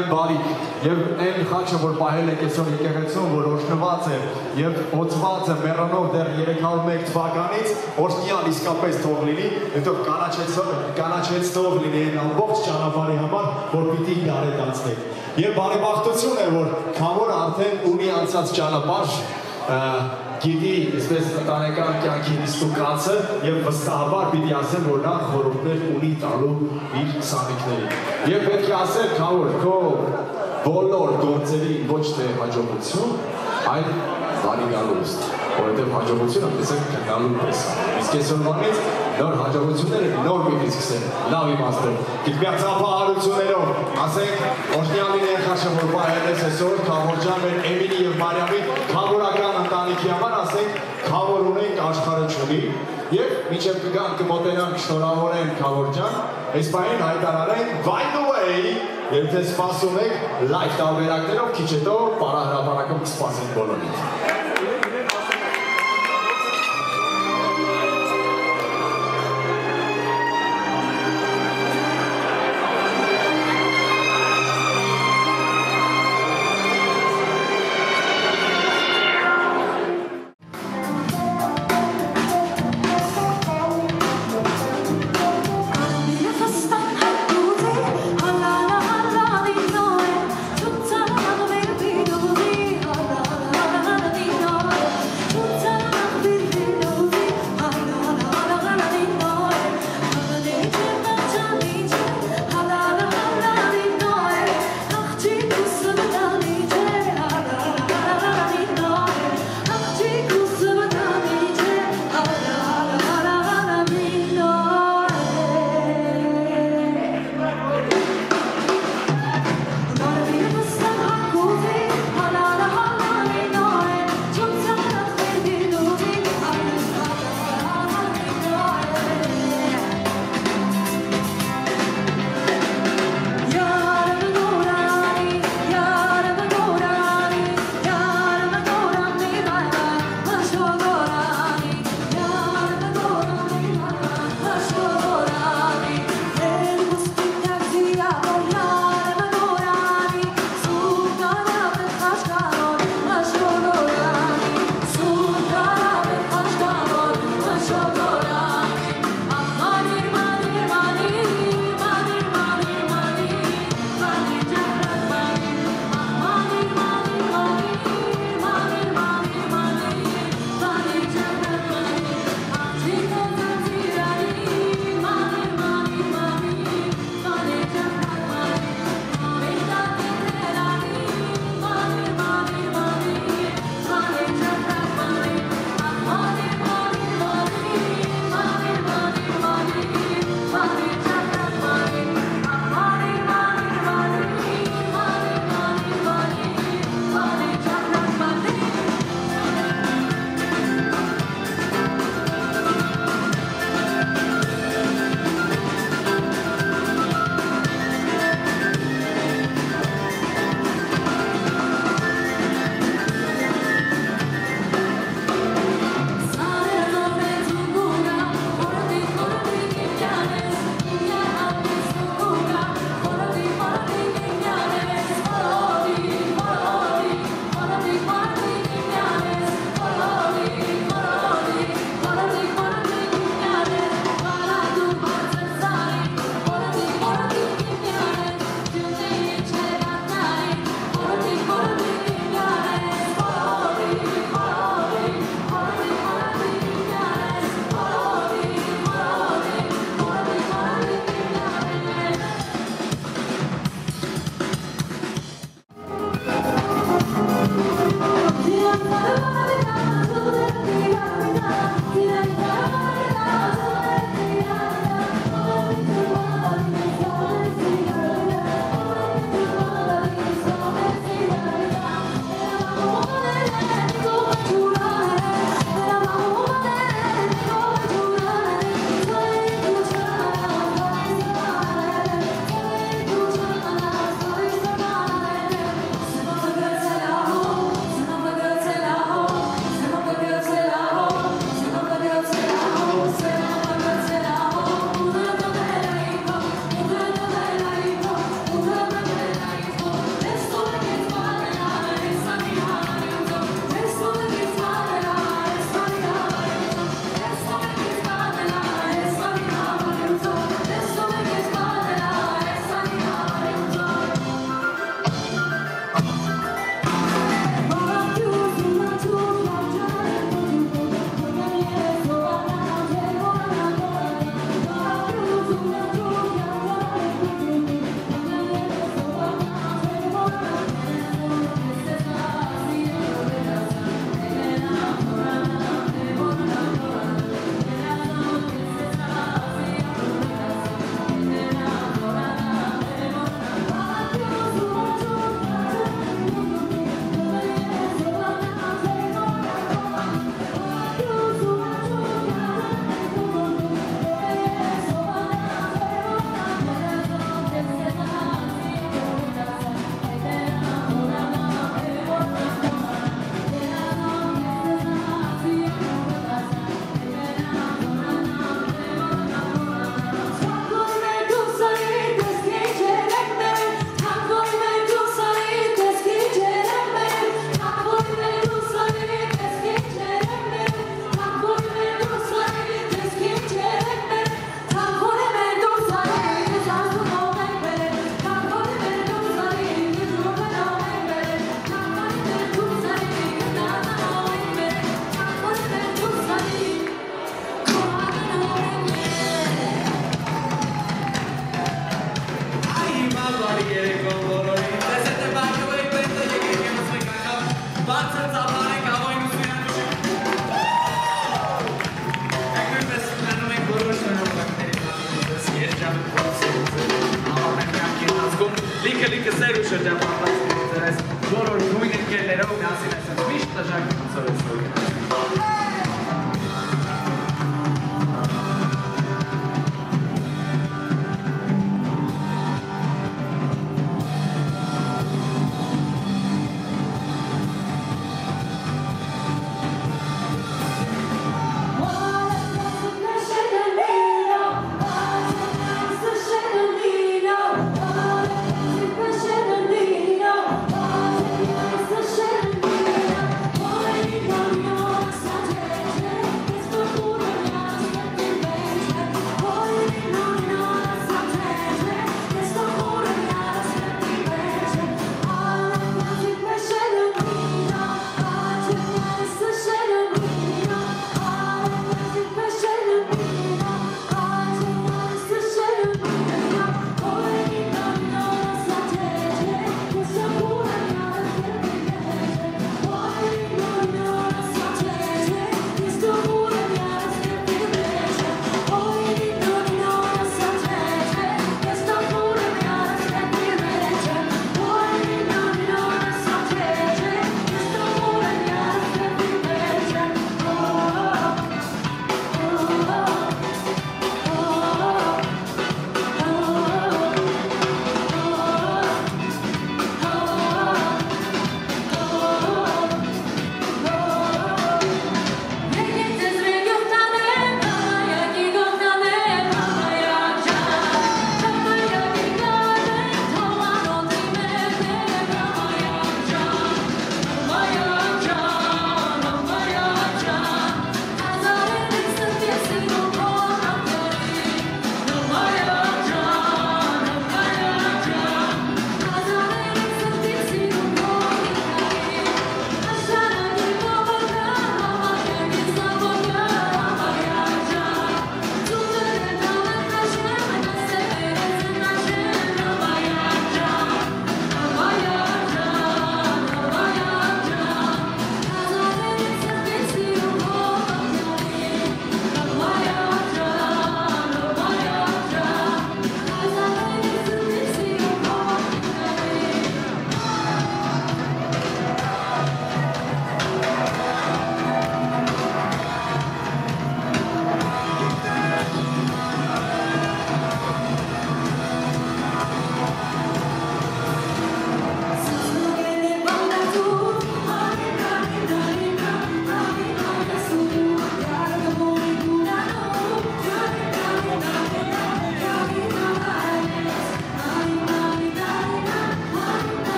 ամենայն բարիք եւ այն խաչը, որ պահել եք այսօր եկեղեցում, որ օշնված է եւ օծված է մեռանով դեռ 301 թվականից, օրհնյալ իսկապես թող լինի, հետո կանաչեցող կանաչեցնող լինի այն ամբողջ ճանապարհի համար, որ պիտի գարետ անցնեք։ Եվ բարեբախտություն է, որ քավոր արդեն ունի անցած ճանապարհ գիտի, այսպես ընտանեկան կյանքի իստուկացը եւ վստահաբար պիտի ասեմ, որ նա խորհուրդներ ունի տալու իր սանիկներին։ Եվ պետք է ասել, քավոր, քո բոլոր գործերի ոչ թե հաջողություն, այլ բարի գալուստ, որովհետեւ հաջողությունը տեսեք գնալու պես։ Իսկ այսօրվանից նոր հաջողությունները նոր պիտի սկսեն։ Լավ իմաստով։ Գիտմիածափահարություններով, ասենք, օրհնյալին երխաշը, որ բայել ես այսօր, Քավորջան մեր Էմիլի եւ Մարիամի քավորական ընտանիքի համար, ասենք, քավոր ունենք աշխարհը չունի եւ միջև կգան կմոտենանք շնորհավորեն Քավորջան, այս բանին հայտարարեն by the way, երբ թե սպասում եք լայվ տարբերակներով քիչ հետո պարահրապարակում կսպասենք բոլորին։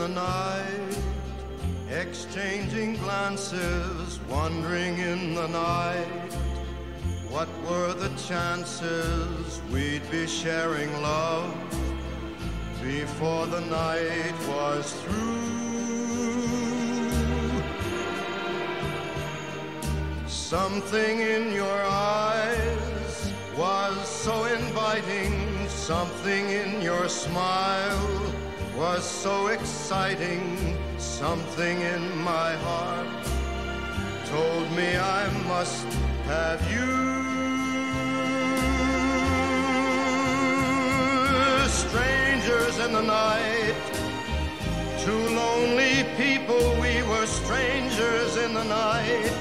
the night, exchanging glances, wandering in the night. What were the chances we'd be sharing love before the night was through? Something in your eyes was so inviting, something in your smile was so exciting, something in my heart told me I must have you. Strangers in the night, two lonely people, we were strangers in the night.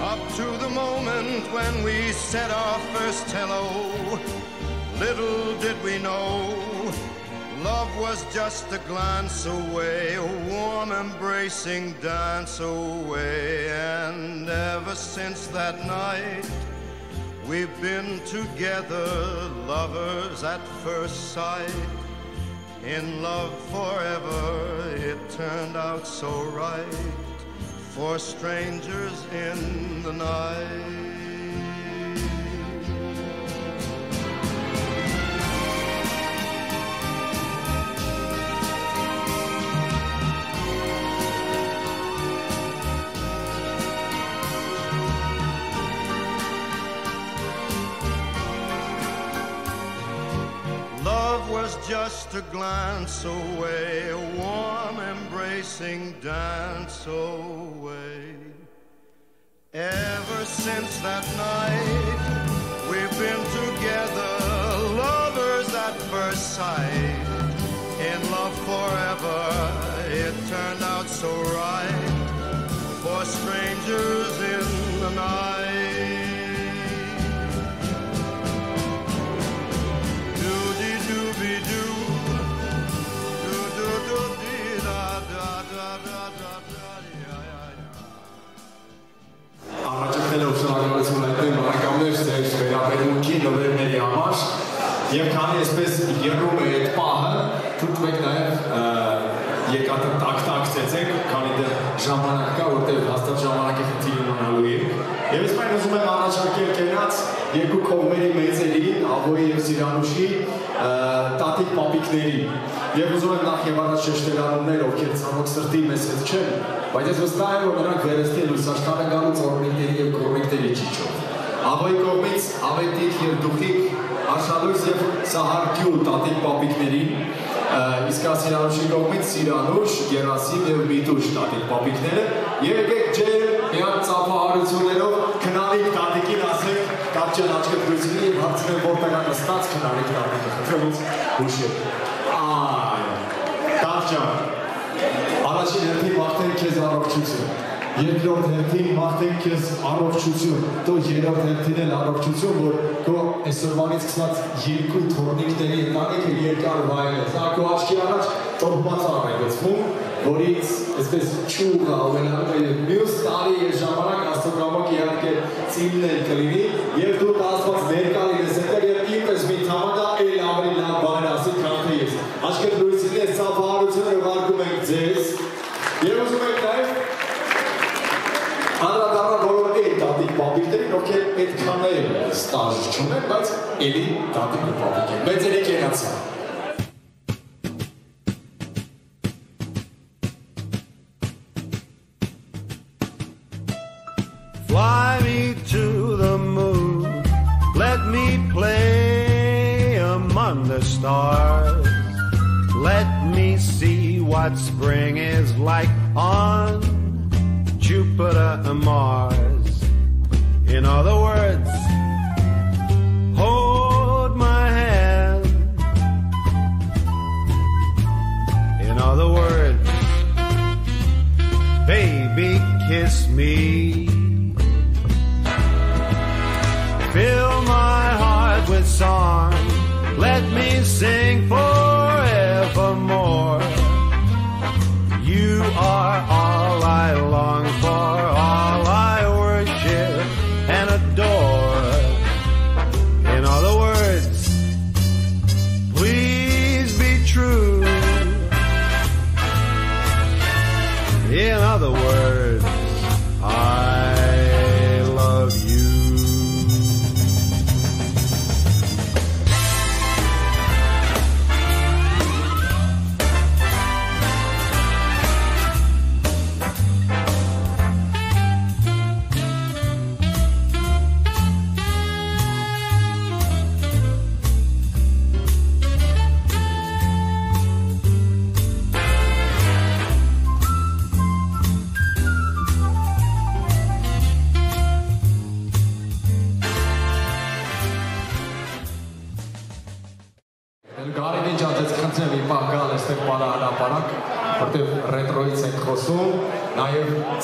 Up to the moment when we said our first hello, little did we know love was just a glance away, a warm embracing dance away. And ever since that night, we've been together, lovers at first sight. In love forever, it turned out so right for strangers in the night. A glance away, a warm embracing dance away. Ever since that night, we've been together, lovers at first sight. In love forever, it turned out so right. For strangers in the night. արտահայտելով շնորհակալություն հայտնում բարեկամներ ձեր վերաբերմունքի նվերների համար եւ քանի այսպես երում է այդ պահը ցույց մեկ նաեւ եկած տակտակցեցեք քանի դեռ ժամանակ կա որտեղ հաստատ ժամանակի խնդիր ունենալու է եւ իսկայն ուզում եմ առաջարկել կենաց երկու կողմերի մեծերին ավոյի եւ սիրանուշի տատիկ պապիկներին եւ ուզում եմ նախ եւ առաջ շեշտել անուններ ովքեր ցավոք սրտի մեզ հետ չեն բայց ես վստահ եմ որ նրանք վերստին լուսաշխարը գալու ծորմիկների եւ կորմիկների ճիճով աբոյի կողմից ավետիք եւ դուխիկ Արշալույս եւ Սահարկյուն տատիկ պապիկներին իսկ ասիրանուշի կողմից Սիրանուշ, Գերասիմ եւ Միտուշ տատիկ պապիկները եկեք ջեր միան ծափահարություններով քնալիք տատիկին ասեք տաճան աչքերությունի եւ հարցնեմ որտեղ է նստած քնալիք տատիկը խնդրելուց հուշի այ տաճան առաջին հերթին մաղթենք քեզ առողջություն երկրորդ հերթին մաղթենք քեզ առողջություն, դու երրորդ հերթին էլ առողջություն, որ քո այսօրվանից սկսած երկու թորնիկների ընտանիքը երկար վայելես։ Ա քո աչքի առաջ տորմածառ է գծվում, որից այսպես ճուղ ավելանում է եւ մյուս տարի ժամանակ աստղամոք իհարկե ծիլներ կլինի եւ պապիկներին, ովքեր այդքան էլ ստաժ չունեն, բայց էլի տատիկ ու պապիկ են։ Մեծ երեք երացա։ Fly me to the moon, let me play among the stars. Let me see what spring is like on Jupiter and Mars. In other words, hold my hand. In other words, baby, kiss me. Fill my heart with song. Let me sing forevermore. You are all I long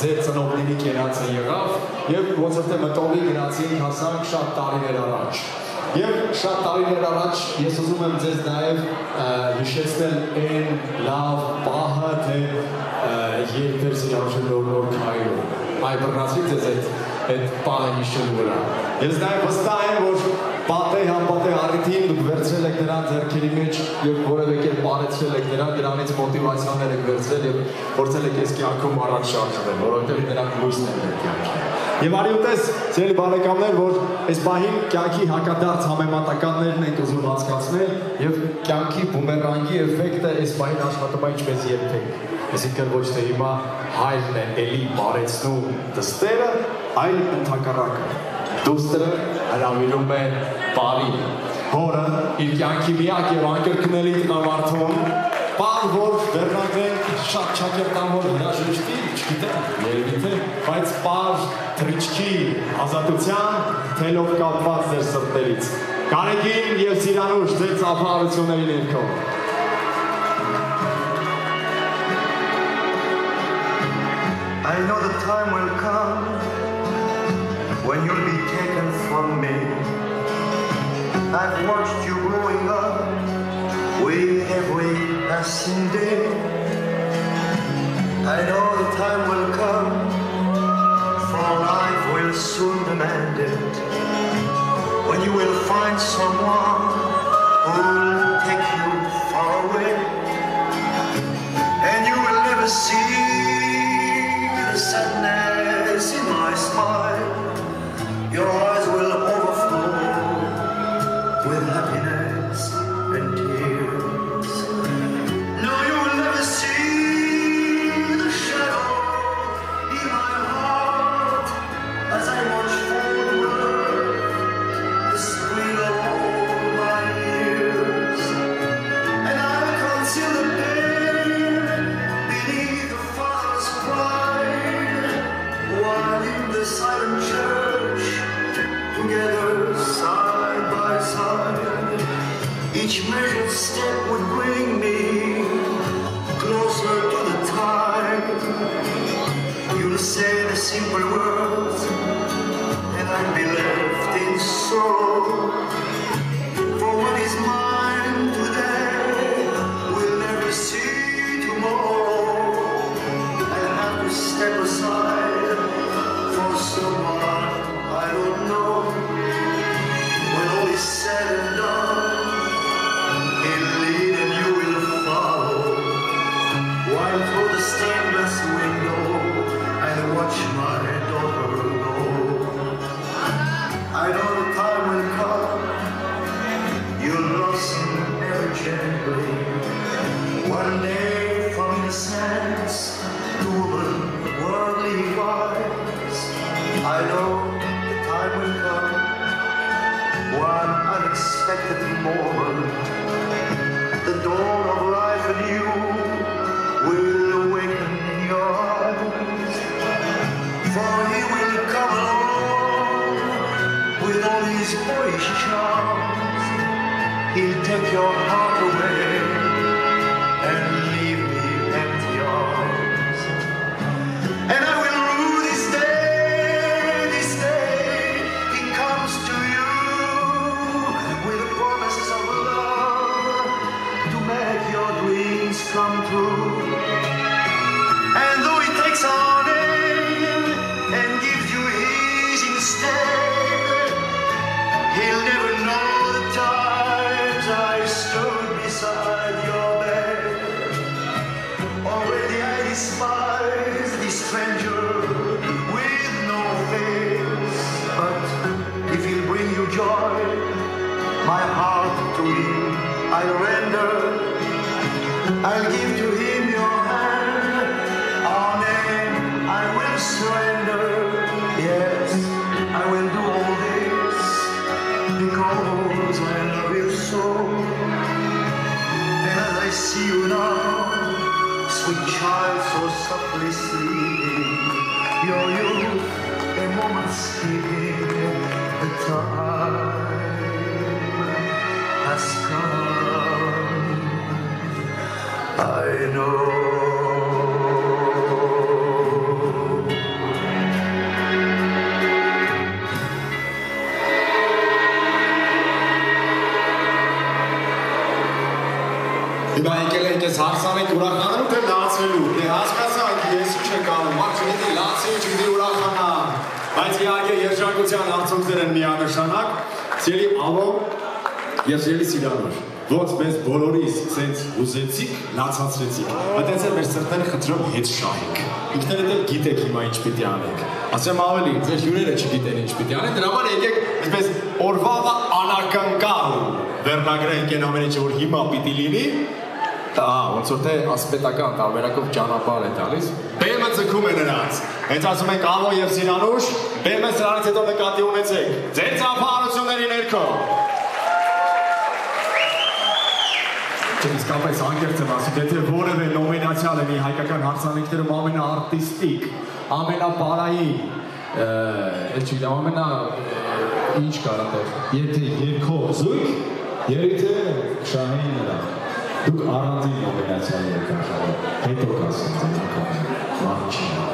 ձեր ծնողների կերածը եղավ եւ ոնց որ թե մտովի գնացինք հասանք շատ տարիներ առաջ։ Եվ շատ տարիներ առաջ ես ուզում եմ ձեզ նաև հիշեցնել այն լավ պահը, թե երբ էր սիրաշեն նոր քայլում։ Այ բռնացի ձեզ այդ այդ պահը հիշելու վրա։ Ես նաև վստահ եմ, որ պատե համապատե առիթին դուք վերցրել եք նրան ձեռքերի մեջ եւ որևէ կերպ բարեցրել եք նրան, դրանից մոտիվացիաներ եք վերցրել եւ փորձել եք այս կյանքում առաջ շարժվել, որովհետեւ նրանք լույսն են մեր կյանքի։ Եվ արիուտես, ծերի բարեկամներ, որ այս պահին կյանքի հակադարձ համեմատականներն ենք ուզում հասկացնել եւ կյանքի բումերանգի էֆեկտը այս պահին աշխատում է ինչպես երբեք։ Այսինքն ոչ թե հիմա հայրն է էլի բարեցնում դստերը, այլ ընդհակառակը դուստրը հրավիրում է բարի, որը իր կյանքի միակ եւ անկրկնելի տնամարդում, բան որ վերնագրել շատ չակերտան որ հրաժեշտի, չգիտեմ, երևի թե, բայց բար թրիչքի ազատության թելով կապված ձեր սրտերից։ Կարեկին եւ Սիրանուշ ձեր ծափահարությունների ներքո։ I know the time will come when you'll be taken from me. I've watched you growing up with every passing day. I know the time will come, for life will soon demand it, when you will find someone who'll take you far away, and you will never see the sadness in my smile. լացացրեցիք։ Այդտենց էլ մեր սրտերը խնդրում հետ շահեք։ Ինքներդ էլ գիտեք հիմա ինչ պիտի անեք։ Ասեմ ավելին, ձեր հյուրերը չգիտեն ինչ պիտի անեն, դրա համար եկեք այսպես օրվա անակնկալ վերնագրենք այն ամենը, որ հիմա պիտի լինի, տա, ոնց որ թե ասպետական տարբերակով ճանապարհ է տալիս։ Բեմը ցկում է նրանց։ Հենց ասում ենք Ալո եւ Զիրանուշ, բեմը սրանից հետո նկատի ունեցեք։ Ձեր ծափահարությունների ներքո իսկապես անկեղծ եմ ասում, եթե որևէ նոմինացիալ է մի հայկական հարցանիքներում ամենաարտիստիկ, ամենապարային, էլ չի գիտեմ, ամենա ինչ կարա տեղ։ Եթե երկով զույգ, երիտե շահին նրա։ Դուք առանձին նոմինացիալ եկան շահը, հետո կասեմ ձեզ անկամ, բան չի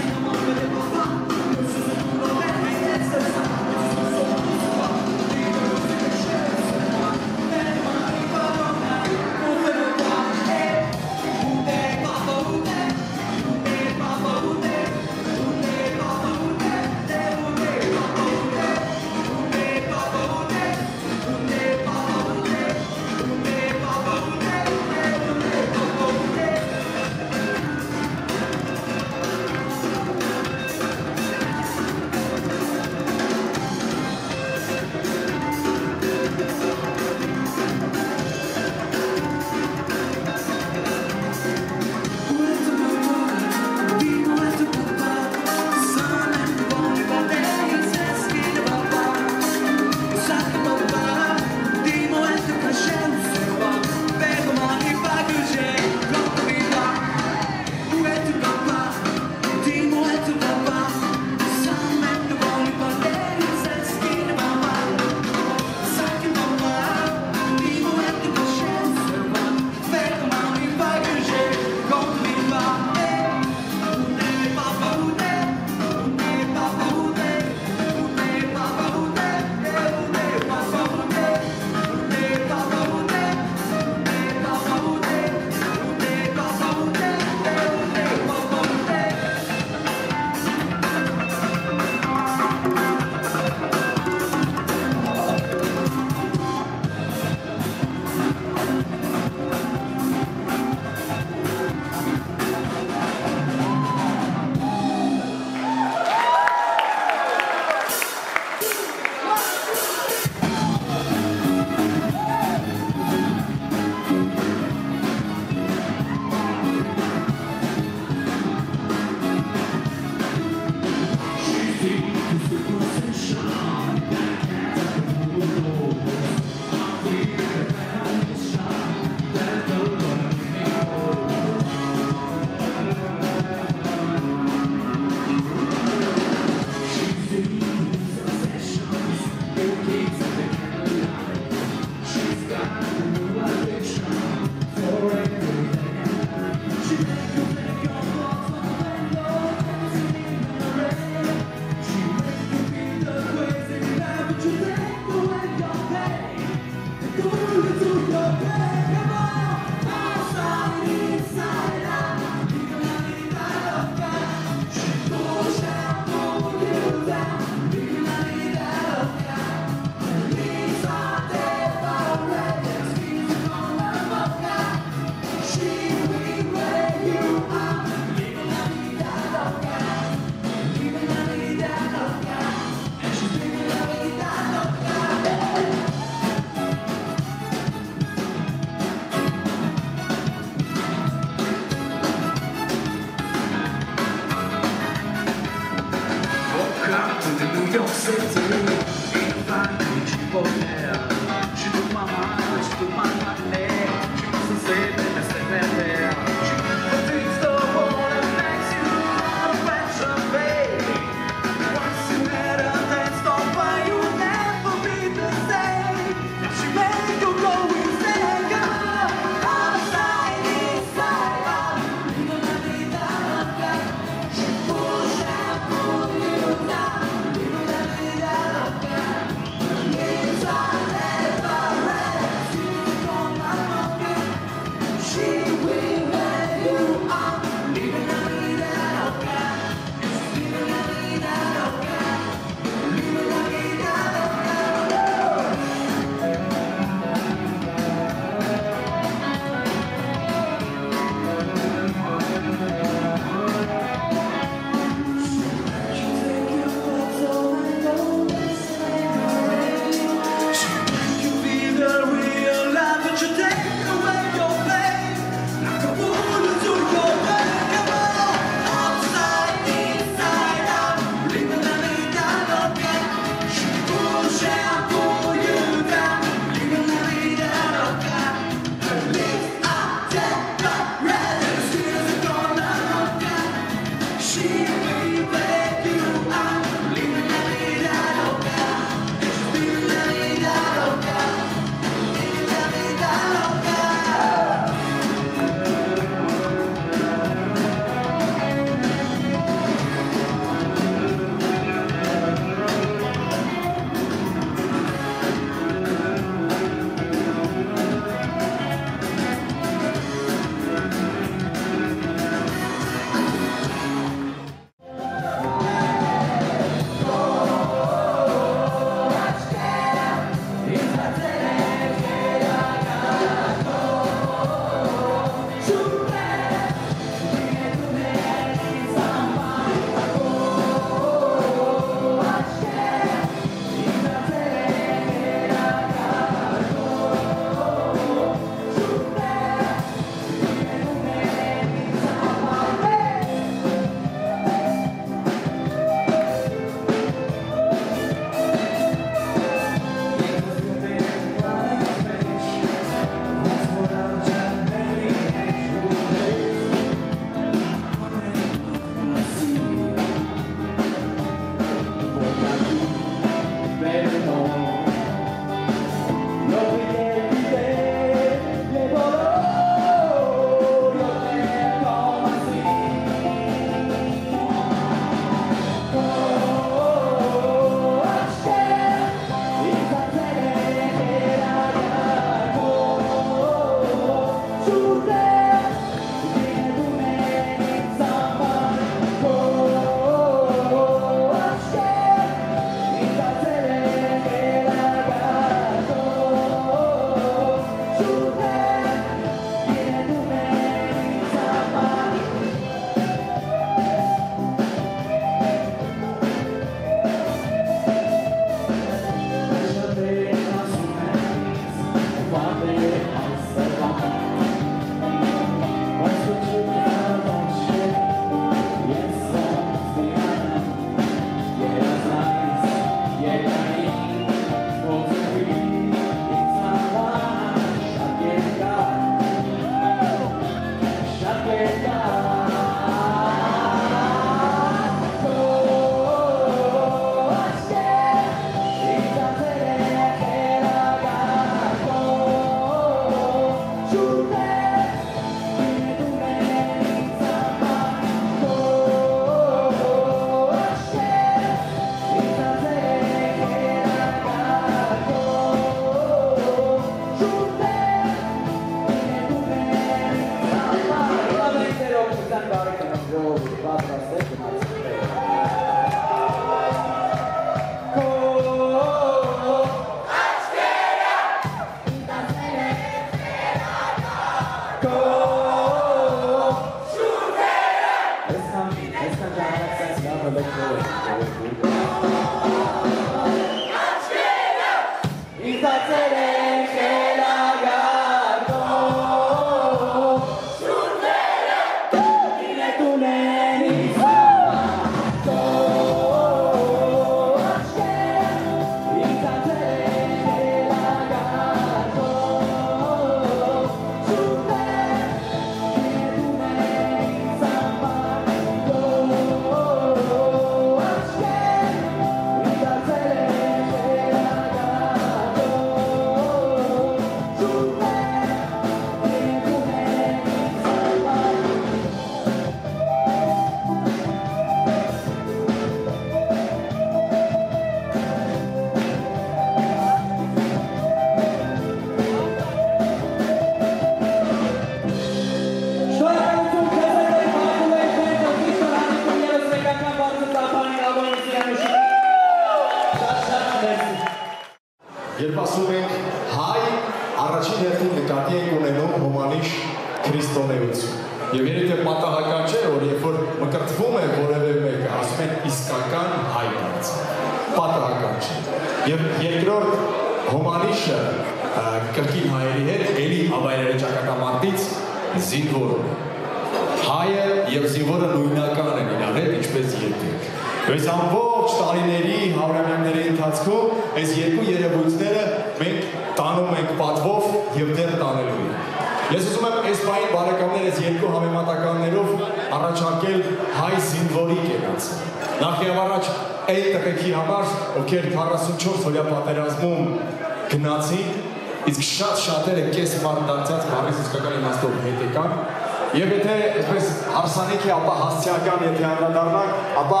է, ապա հասցեական եթե անդրադառնանք, ապա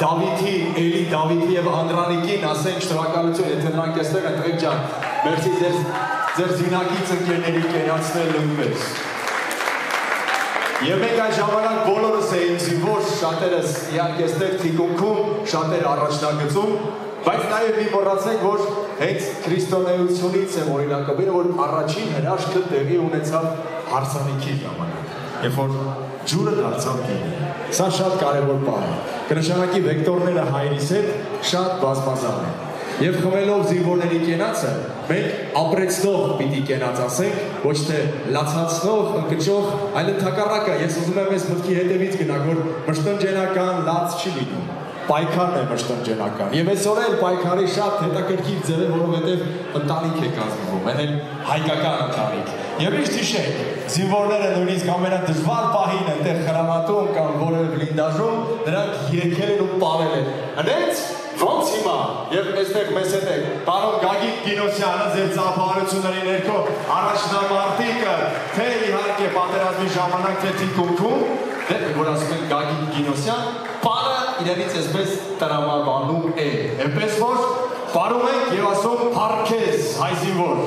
Դավիթի, Էլի Դավիթի եւ Անդրանիկին ասենք շնորհակալություն, եթե նրանք այստեղ են, տղեկ ջան, մերսի ձեր ձեր զինակից ընկերների կերացնել նույնպես։ Եվ մենք այդ ժամանակ բոլորս էինք զինվոր, շատերս իհարկե այստեղ թիկունքում, շատերը առաջնագծում, բայց նաև մի մոռացեք, որ հենց քրիստոնեությունից է օրինակը որ առաջին հրաշքը տեղի ունեցավ հարսանիքի ժամանակ, երբ որ ջուրը դարձավ գինի։ Սա շատ կարևոր բան է։ Կնշանակի վեկտորները հայրիս հետ շատ բազմազան են։ Եվ խմելով զինվորների կենացը, մենք ապրեցնող պիտի կենաց ասենք, ոչ թե լացացնող, ընկճող, այլ ընդհակառակը, ես ուզում եմ այս մտքի հետևից գնալ, որ մշտնջենական լաց չի լինում պայքարն է մշտնջենական։ Եվ այսօր էլ պայքարի շատ հետաքրքիր ձև է, որովհետև ընտանիք է կազմվում, այն էլ հայկական ընտանիք։ Եվ ինչ հիշեք, զինվորները նույնիսկ ամենադժվար պահին այնտեղ խրամատում կամ որևէ բլինդաժում նրանք երկել են ու պարել են։ Հենց ոնց հիմա եւ այստեղ մեզ հետ է պարոն Գագիկ Գինոսյանը ձեր ծափահարությունների ներքո առաջնամարտիկը թե իհարկե պատերազմի ժամանակ թե թիկունքում դե որ ասում են Գագիկ Գինոսյան պարը իրենից այսպես տրամաբանում է այնպես որ պարում ենք եւ ասում փարքես հայ զինվոր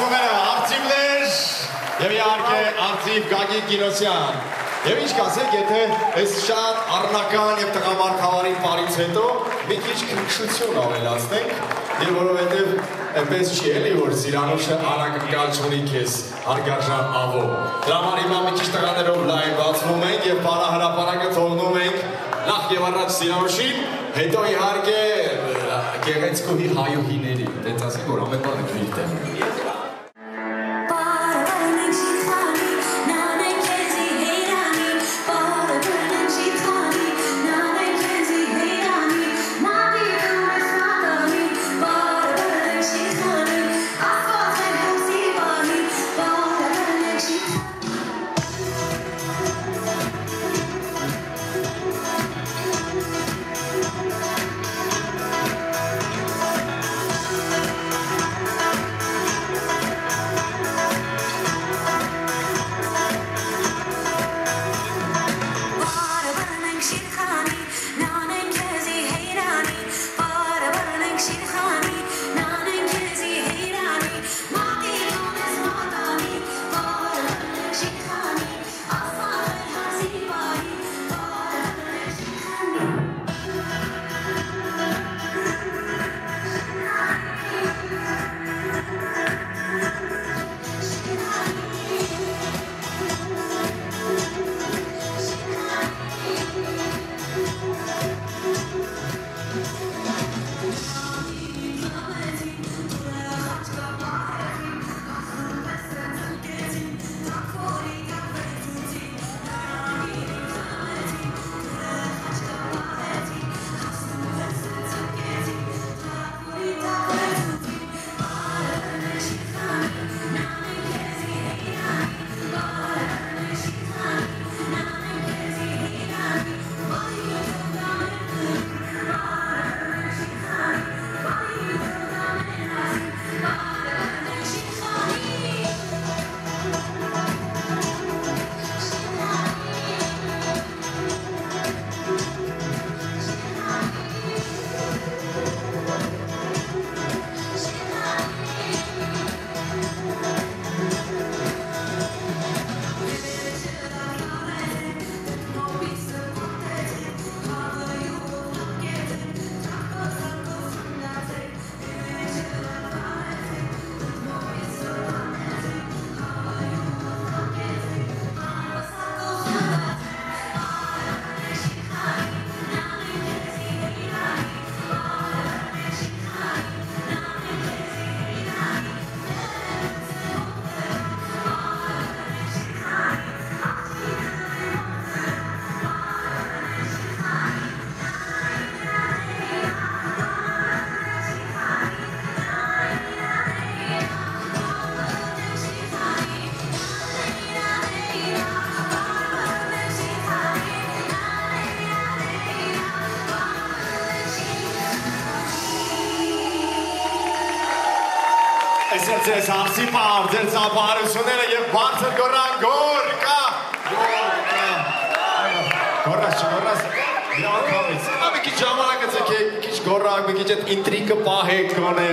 ծափարությունները արծիվներ եւ իհարկե արծիվ Գագիկ Կինոսյան։ Եվ ինչ կասեք, եթե այս շատ առնական եւ տղամարդավարի բարից հետո մի քիչ քնքշություն ավելացնենք, եւ որովհետեւ այնպես չի էլի որ Սիրանուշը անակնկալ չունի քեզ հարգարժան avo։ Դրա համար հիմա մի քիչ տղաներով լայվ բացվում ենք եւ բարահրապարակը թողնում ենք նախ եւ առաջ Սիրանուշին, հետո իհարկե գեղեցկուհի հայուհիների։ Դենց ասենք որ ամեն բանը քիչ է։ այդ ինտրիգը պահեք գոնե։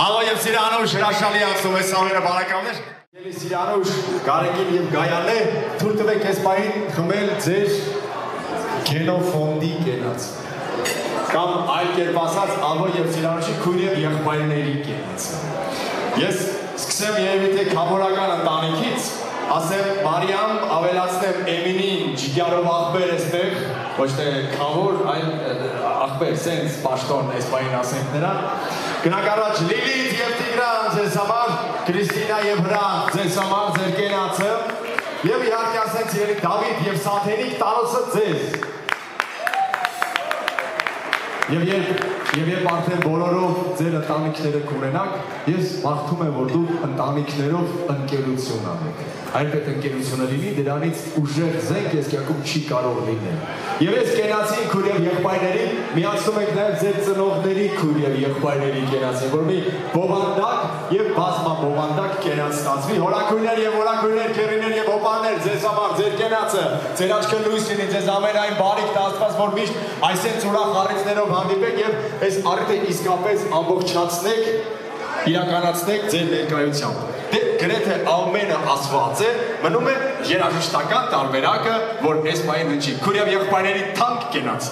Աղա եւ Սիրանուշ հրաշալի անցում է սամերը բարեկամներ։ Ելի Սիրանուշ, Գարեգին եւ Գայանե, թույլ տվեք այս պահին խմել ձեր գենոֆոնդի կենաց կամ այլ կերպ ասած Աղո եւ Սիրանուշի քույր եւ եղբայրների կենաց։ Ես սկսեմ երևի թե քավորական ընտանիքից, ասեմ Մարիամ, ավելացնեմ Էմինին ջիգարով աղբեր էստեղ, ոչ թե քավոր, այլ աղբեր, սենց պաշտոն այս բային ասենք նրան։ Գնանք առաջ Լիլիթ եւ Տիգրան ձեզ համար, Քրիստինա եւ Հրանտ ձեզ համար ձեր կենացը եւ իհարկե ասենք երեք Դավիթ եւ Սաթենիկ տարոցը ձեզ։ Եվ երբ եւ երբ արդեն բոլորով ձեր ընտանիքները կունենաք, ես մաղթում եմ, որ դուք ընտանիքներով ընկերություն անեք։ Այնպես ընկերությունը լինի, դրանից ուժեղ զենք ես կյանքում չի կարող լինել։ Եվ ես կենացին քույր եւ եղբայրներին միացնում ենք նաեւ ձեր ծնողների քույր եւ եղբայրների կենացին, որ մի բովանդակ եւ բազմաբովանդակ կենաց ստացվի։ Հորակույրներ եւ հորակույրներ, քերիներ եւ հոպաներ, ձեզ համար ձեր կենացը, ձեր աչքը լույս լինի, ձեզ ամենայն բարիք տաստված, որ միշտ այսենց ուրախ առիթներով հանդիպեք եւ այս առիթը իսկապես ամբողջացնեք իրականացնեք ձեր ներկայությամբ։ գրեթե ամենը ասված է, մնում է երաժշտական տարբերակը, որ այս պահին հնչի։ Քուրիավ եղբայրների թանկ կենաց։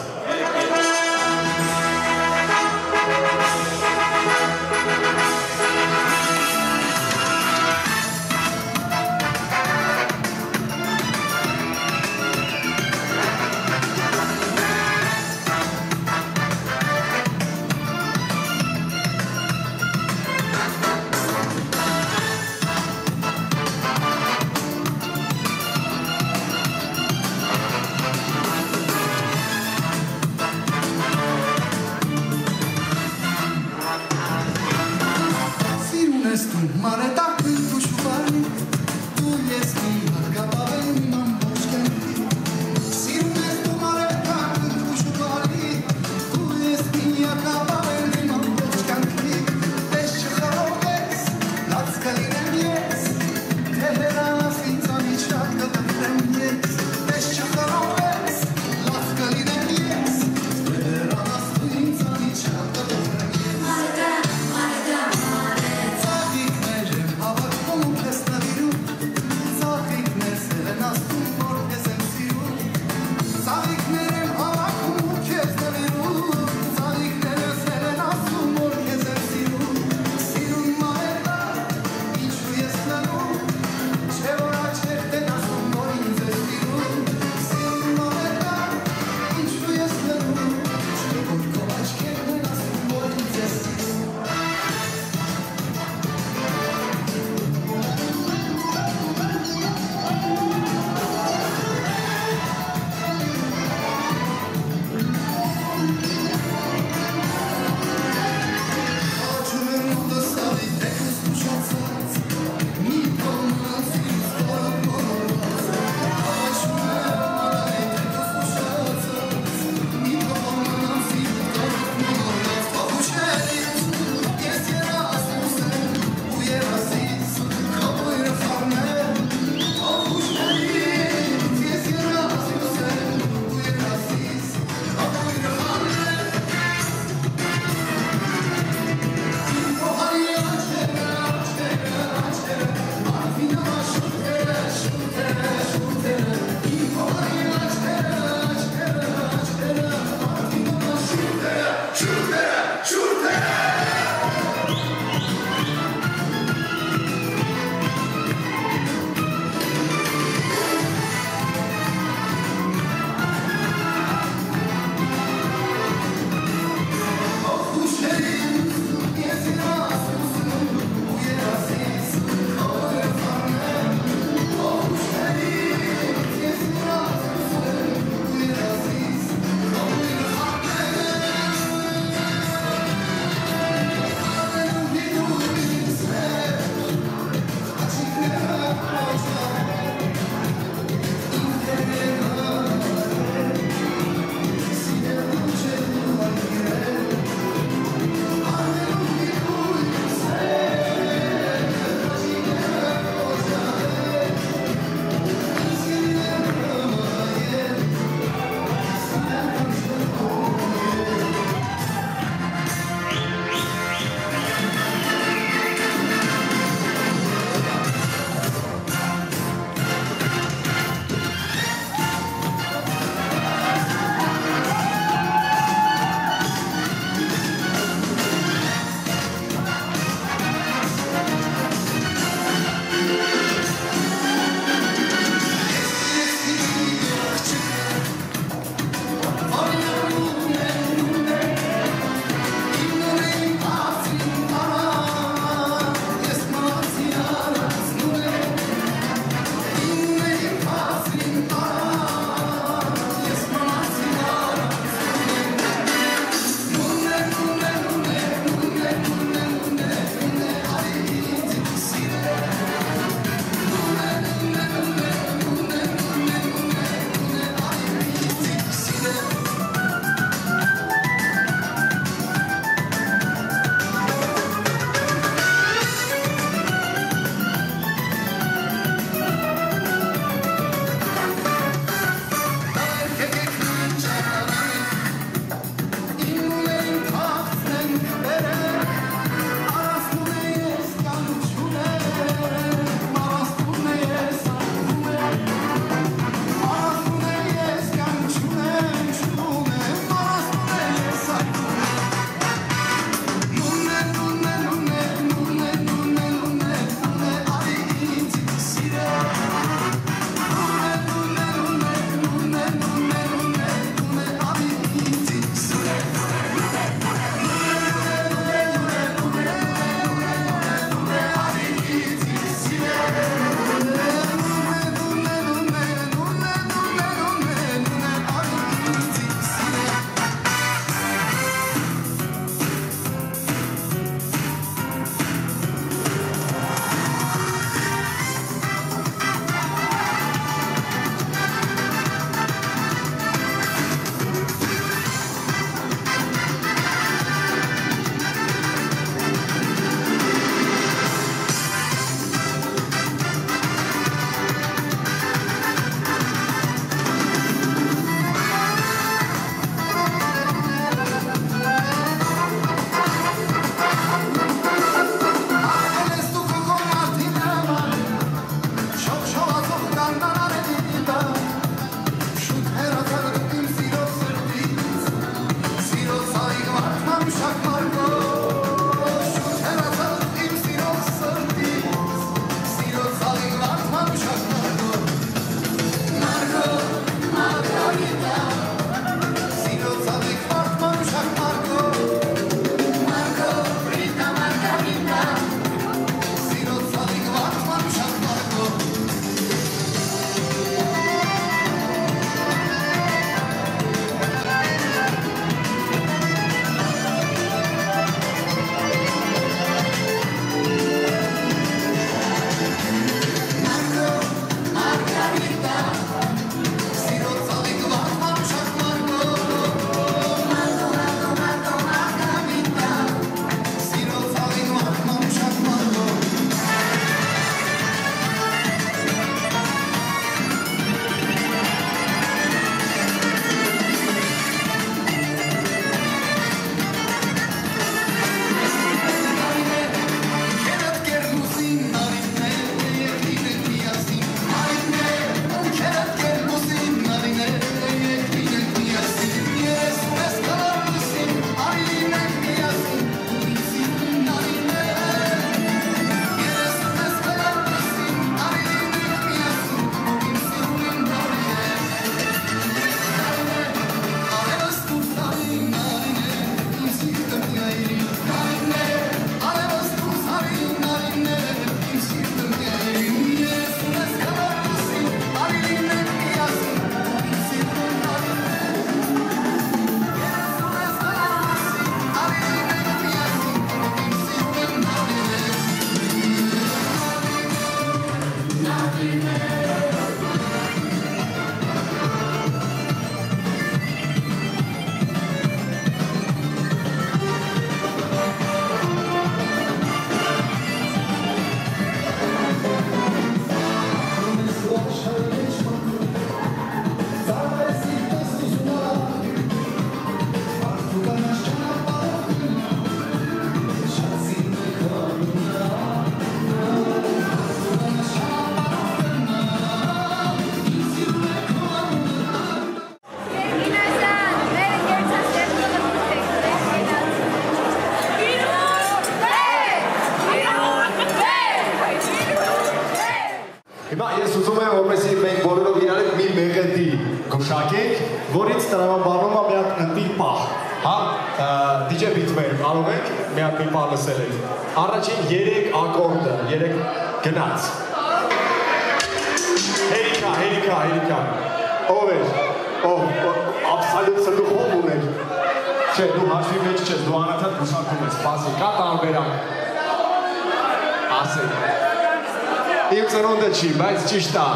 ծնունդը չի, բայց ճիշտ է։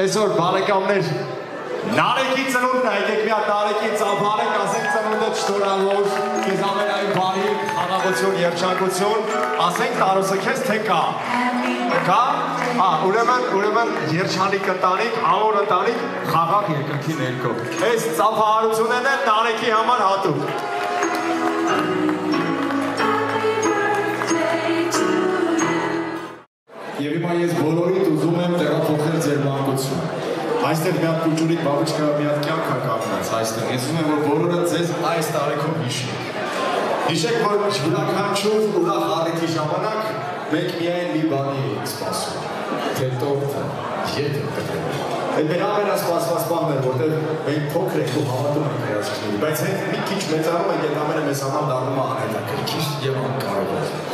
Այսօր բարեկամներ Նարեկի ծնունդն է, եկեք մի հատ Նարեկի ծափարեք, ասենք ծնունդը շնորհավոր, քեզ ամենայն բարի, խաղաղություն, երջանկություն, ասենք տարուսը քեզ թե կա։ Կա։ Հա, ուրեմն, ուրեմն երջանիկ ընտանիք, ամոր ընտանիք, խաղաղ երկնքի ներքո։ Այս ծափահարություններն են Նարեկի համար հատուկ։ մի հատ կուճուրիկ բաբուչկա մի հատ կյանք է կանգնած այստեղ։ Ես ուզում եմ որ բոլորը ձեզ այս տարեքում հիշեն։ Հիշեք որ յուրաքանչյուր ուրախ առիթի ժամանակ մենք միայն մի բանի ենք սպասում։ Թե տորտը ետ է կտրել։ Այդ մեր ամենասպասված բանն է, որտեղ մենք փոքր ենք ու հավատում ենք հայացքների, բայց հենց մի քիչ մեծանում ենք, այդ ամենը մեզ համար դառնում է անհետաքրքիր եւ անկարևոր։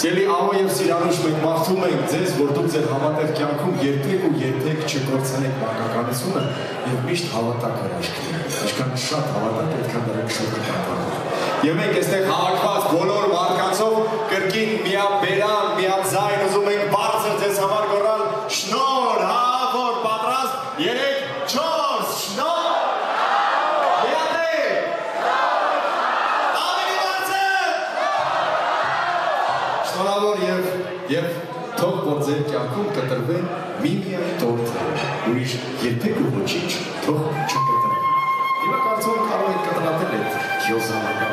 Սիրելի Ահո եւ Սիրանուշ մենք մաղթում ենք ձեզ, որ դուք ձեր համատեղ կյանքում երբեք ու երբեք չկորցնեք մանկականությունը եւ միշտ հավատակ հրաշքներին։ Ինչքան շատ հավատակ այդքան դրանք շուտ կկատարվեն։ Եվ մենք այստեղ հավաքված բոլոր մարդկանցով կրկին միաբերան, միաձայն ուզում ենք բարձր ձեզ համար այդ քյոզանական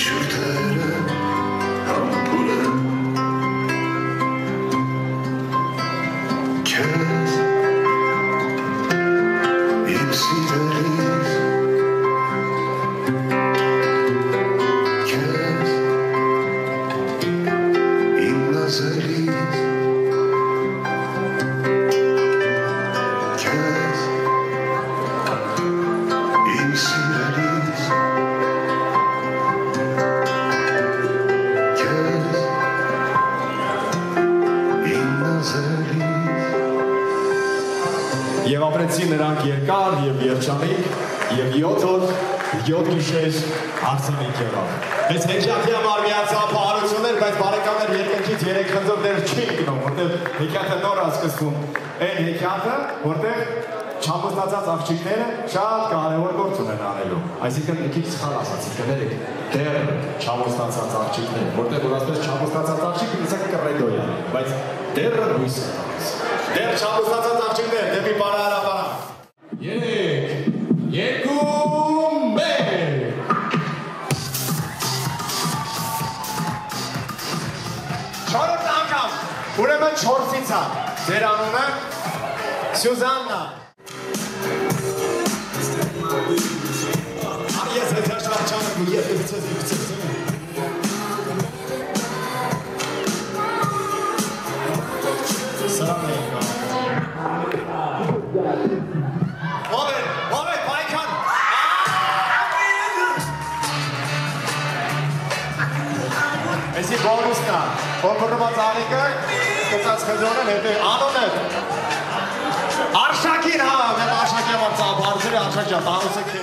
düşürter Այս հեքիաթի համար միացավ պահարություններ, բայց բարեկամներ երկնքից երեք խնձոր դեր չի ինգնում, որտեղ հեքիաթը նոր ասկսվում։ Այն հեքիաթը, որտեղ չամոստացած աղջիկները շատ կարևոր գործ ունեն անելու։ Այսինքն մի քիչ սխալ ասացի, կներեք, դեռ չամոստացած աղջիկներ, որտեղ որպես չամոստացած աղջիկը իսակ կռեդոյ է, բայց դեռ հույս է տալիս։ Դեռ չամոստացած աղջիկներ դեպի բարարա Suzanne. Bowser.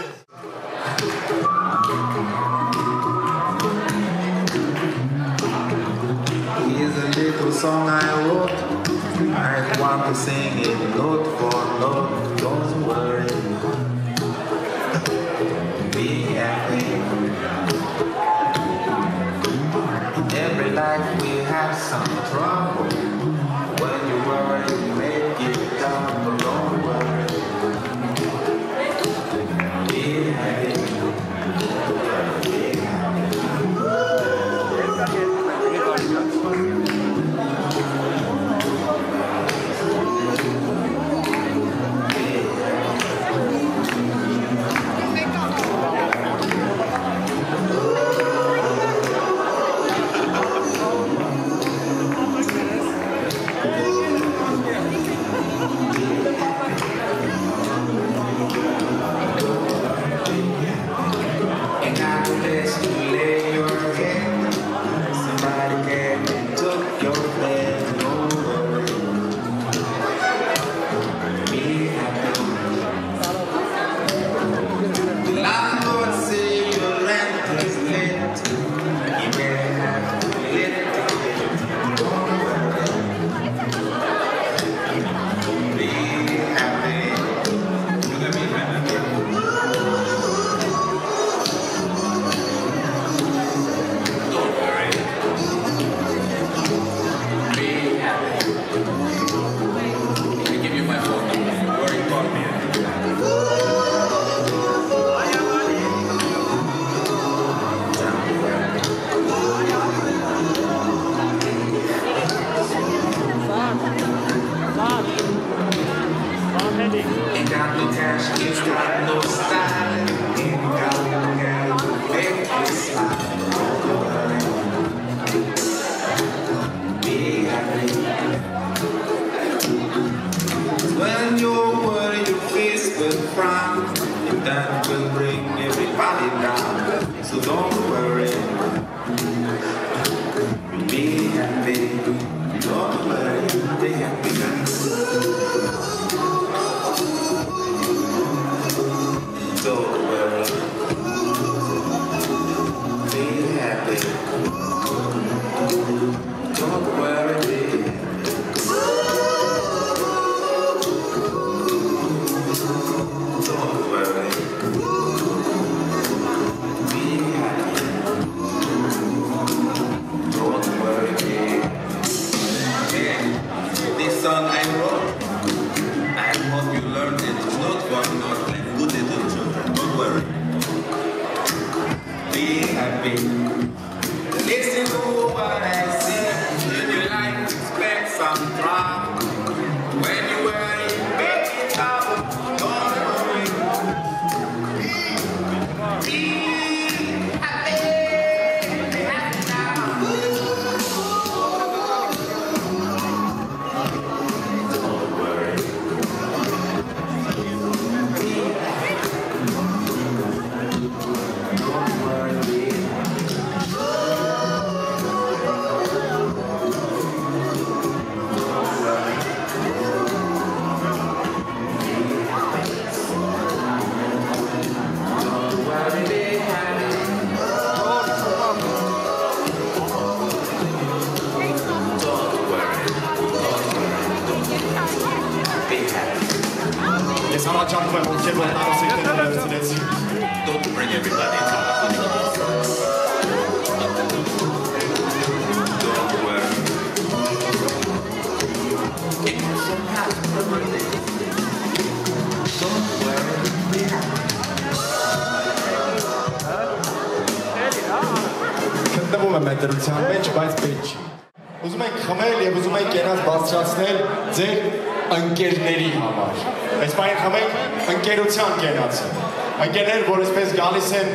Ընկերներ, որ այսպես գալիս են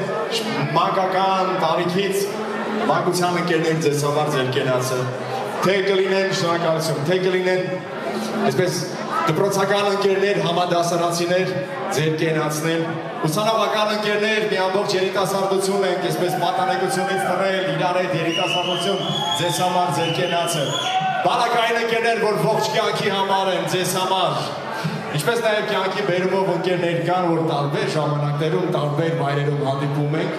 մանկական տարիքից մանկության ընկերներ ձեզ համար ձեր կենացը։ Թե կլինեն շնորհակալություն, թե կլինեն այսպես դպրոցական ընկերներ, համադասարանցիներ, ձեր կենացնել, ուսանողական ընկերներ, մի ամբողջ երիտասարդություն ենք, այսպես պատանեկությունից տրել, իրար հետ երիտասարդություն, ձեզ համար ձեր կենացը։ Բանակային ընկերներ, որ ողջ կյանքի համար են ձեզ համար։ Ինչպես նաև կյանքի բերումով ընկերներ կան, որ տարբեր ժամանակներում, տարբեր վայրերում հանդիպում ենք։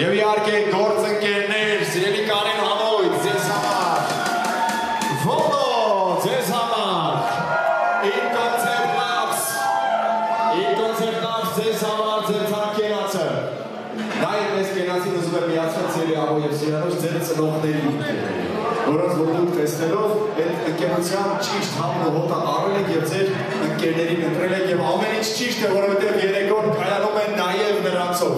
Եվ իհարկե գործ ընկերներ, սիրելի Կարեն Համոյ, ձեզ համար։ Ողո, ձեզ համար։ labs։ In concept labs ձեզ համար ձեր թանկերացը։ Նաև ես կենացին ուզում եմ միացնել Սերիավո եւ Սիրանոց ձեր ծնողների որոնց որ դուք տեսնելով այդ ընկերության ճիշտ համն ու հոտը առել եք եւ ձեր ընկերներին ընտրել եք եւ ամեն ինչ ճիշտ է որովհետեւ երեկոն կայանում են նաեւ նրանցով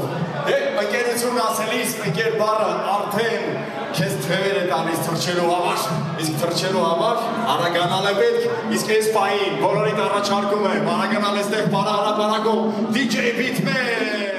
դե ընկերություն ասելիս ընկեր բառը արդեն քեզ թվեր է տալիս թրջելու համար իսկ թրջելու համար արագանալ է պետք իսկ այս պահին բոլորիդ առաջարկում եմ արագանալ այստեղ բառը հրապարակում DJ Beatman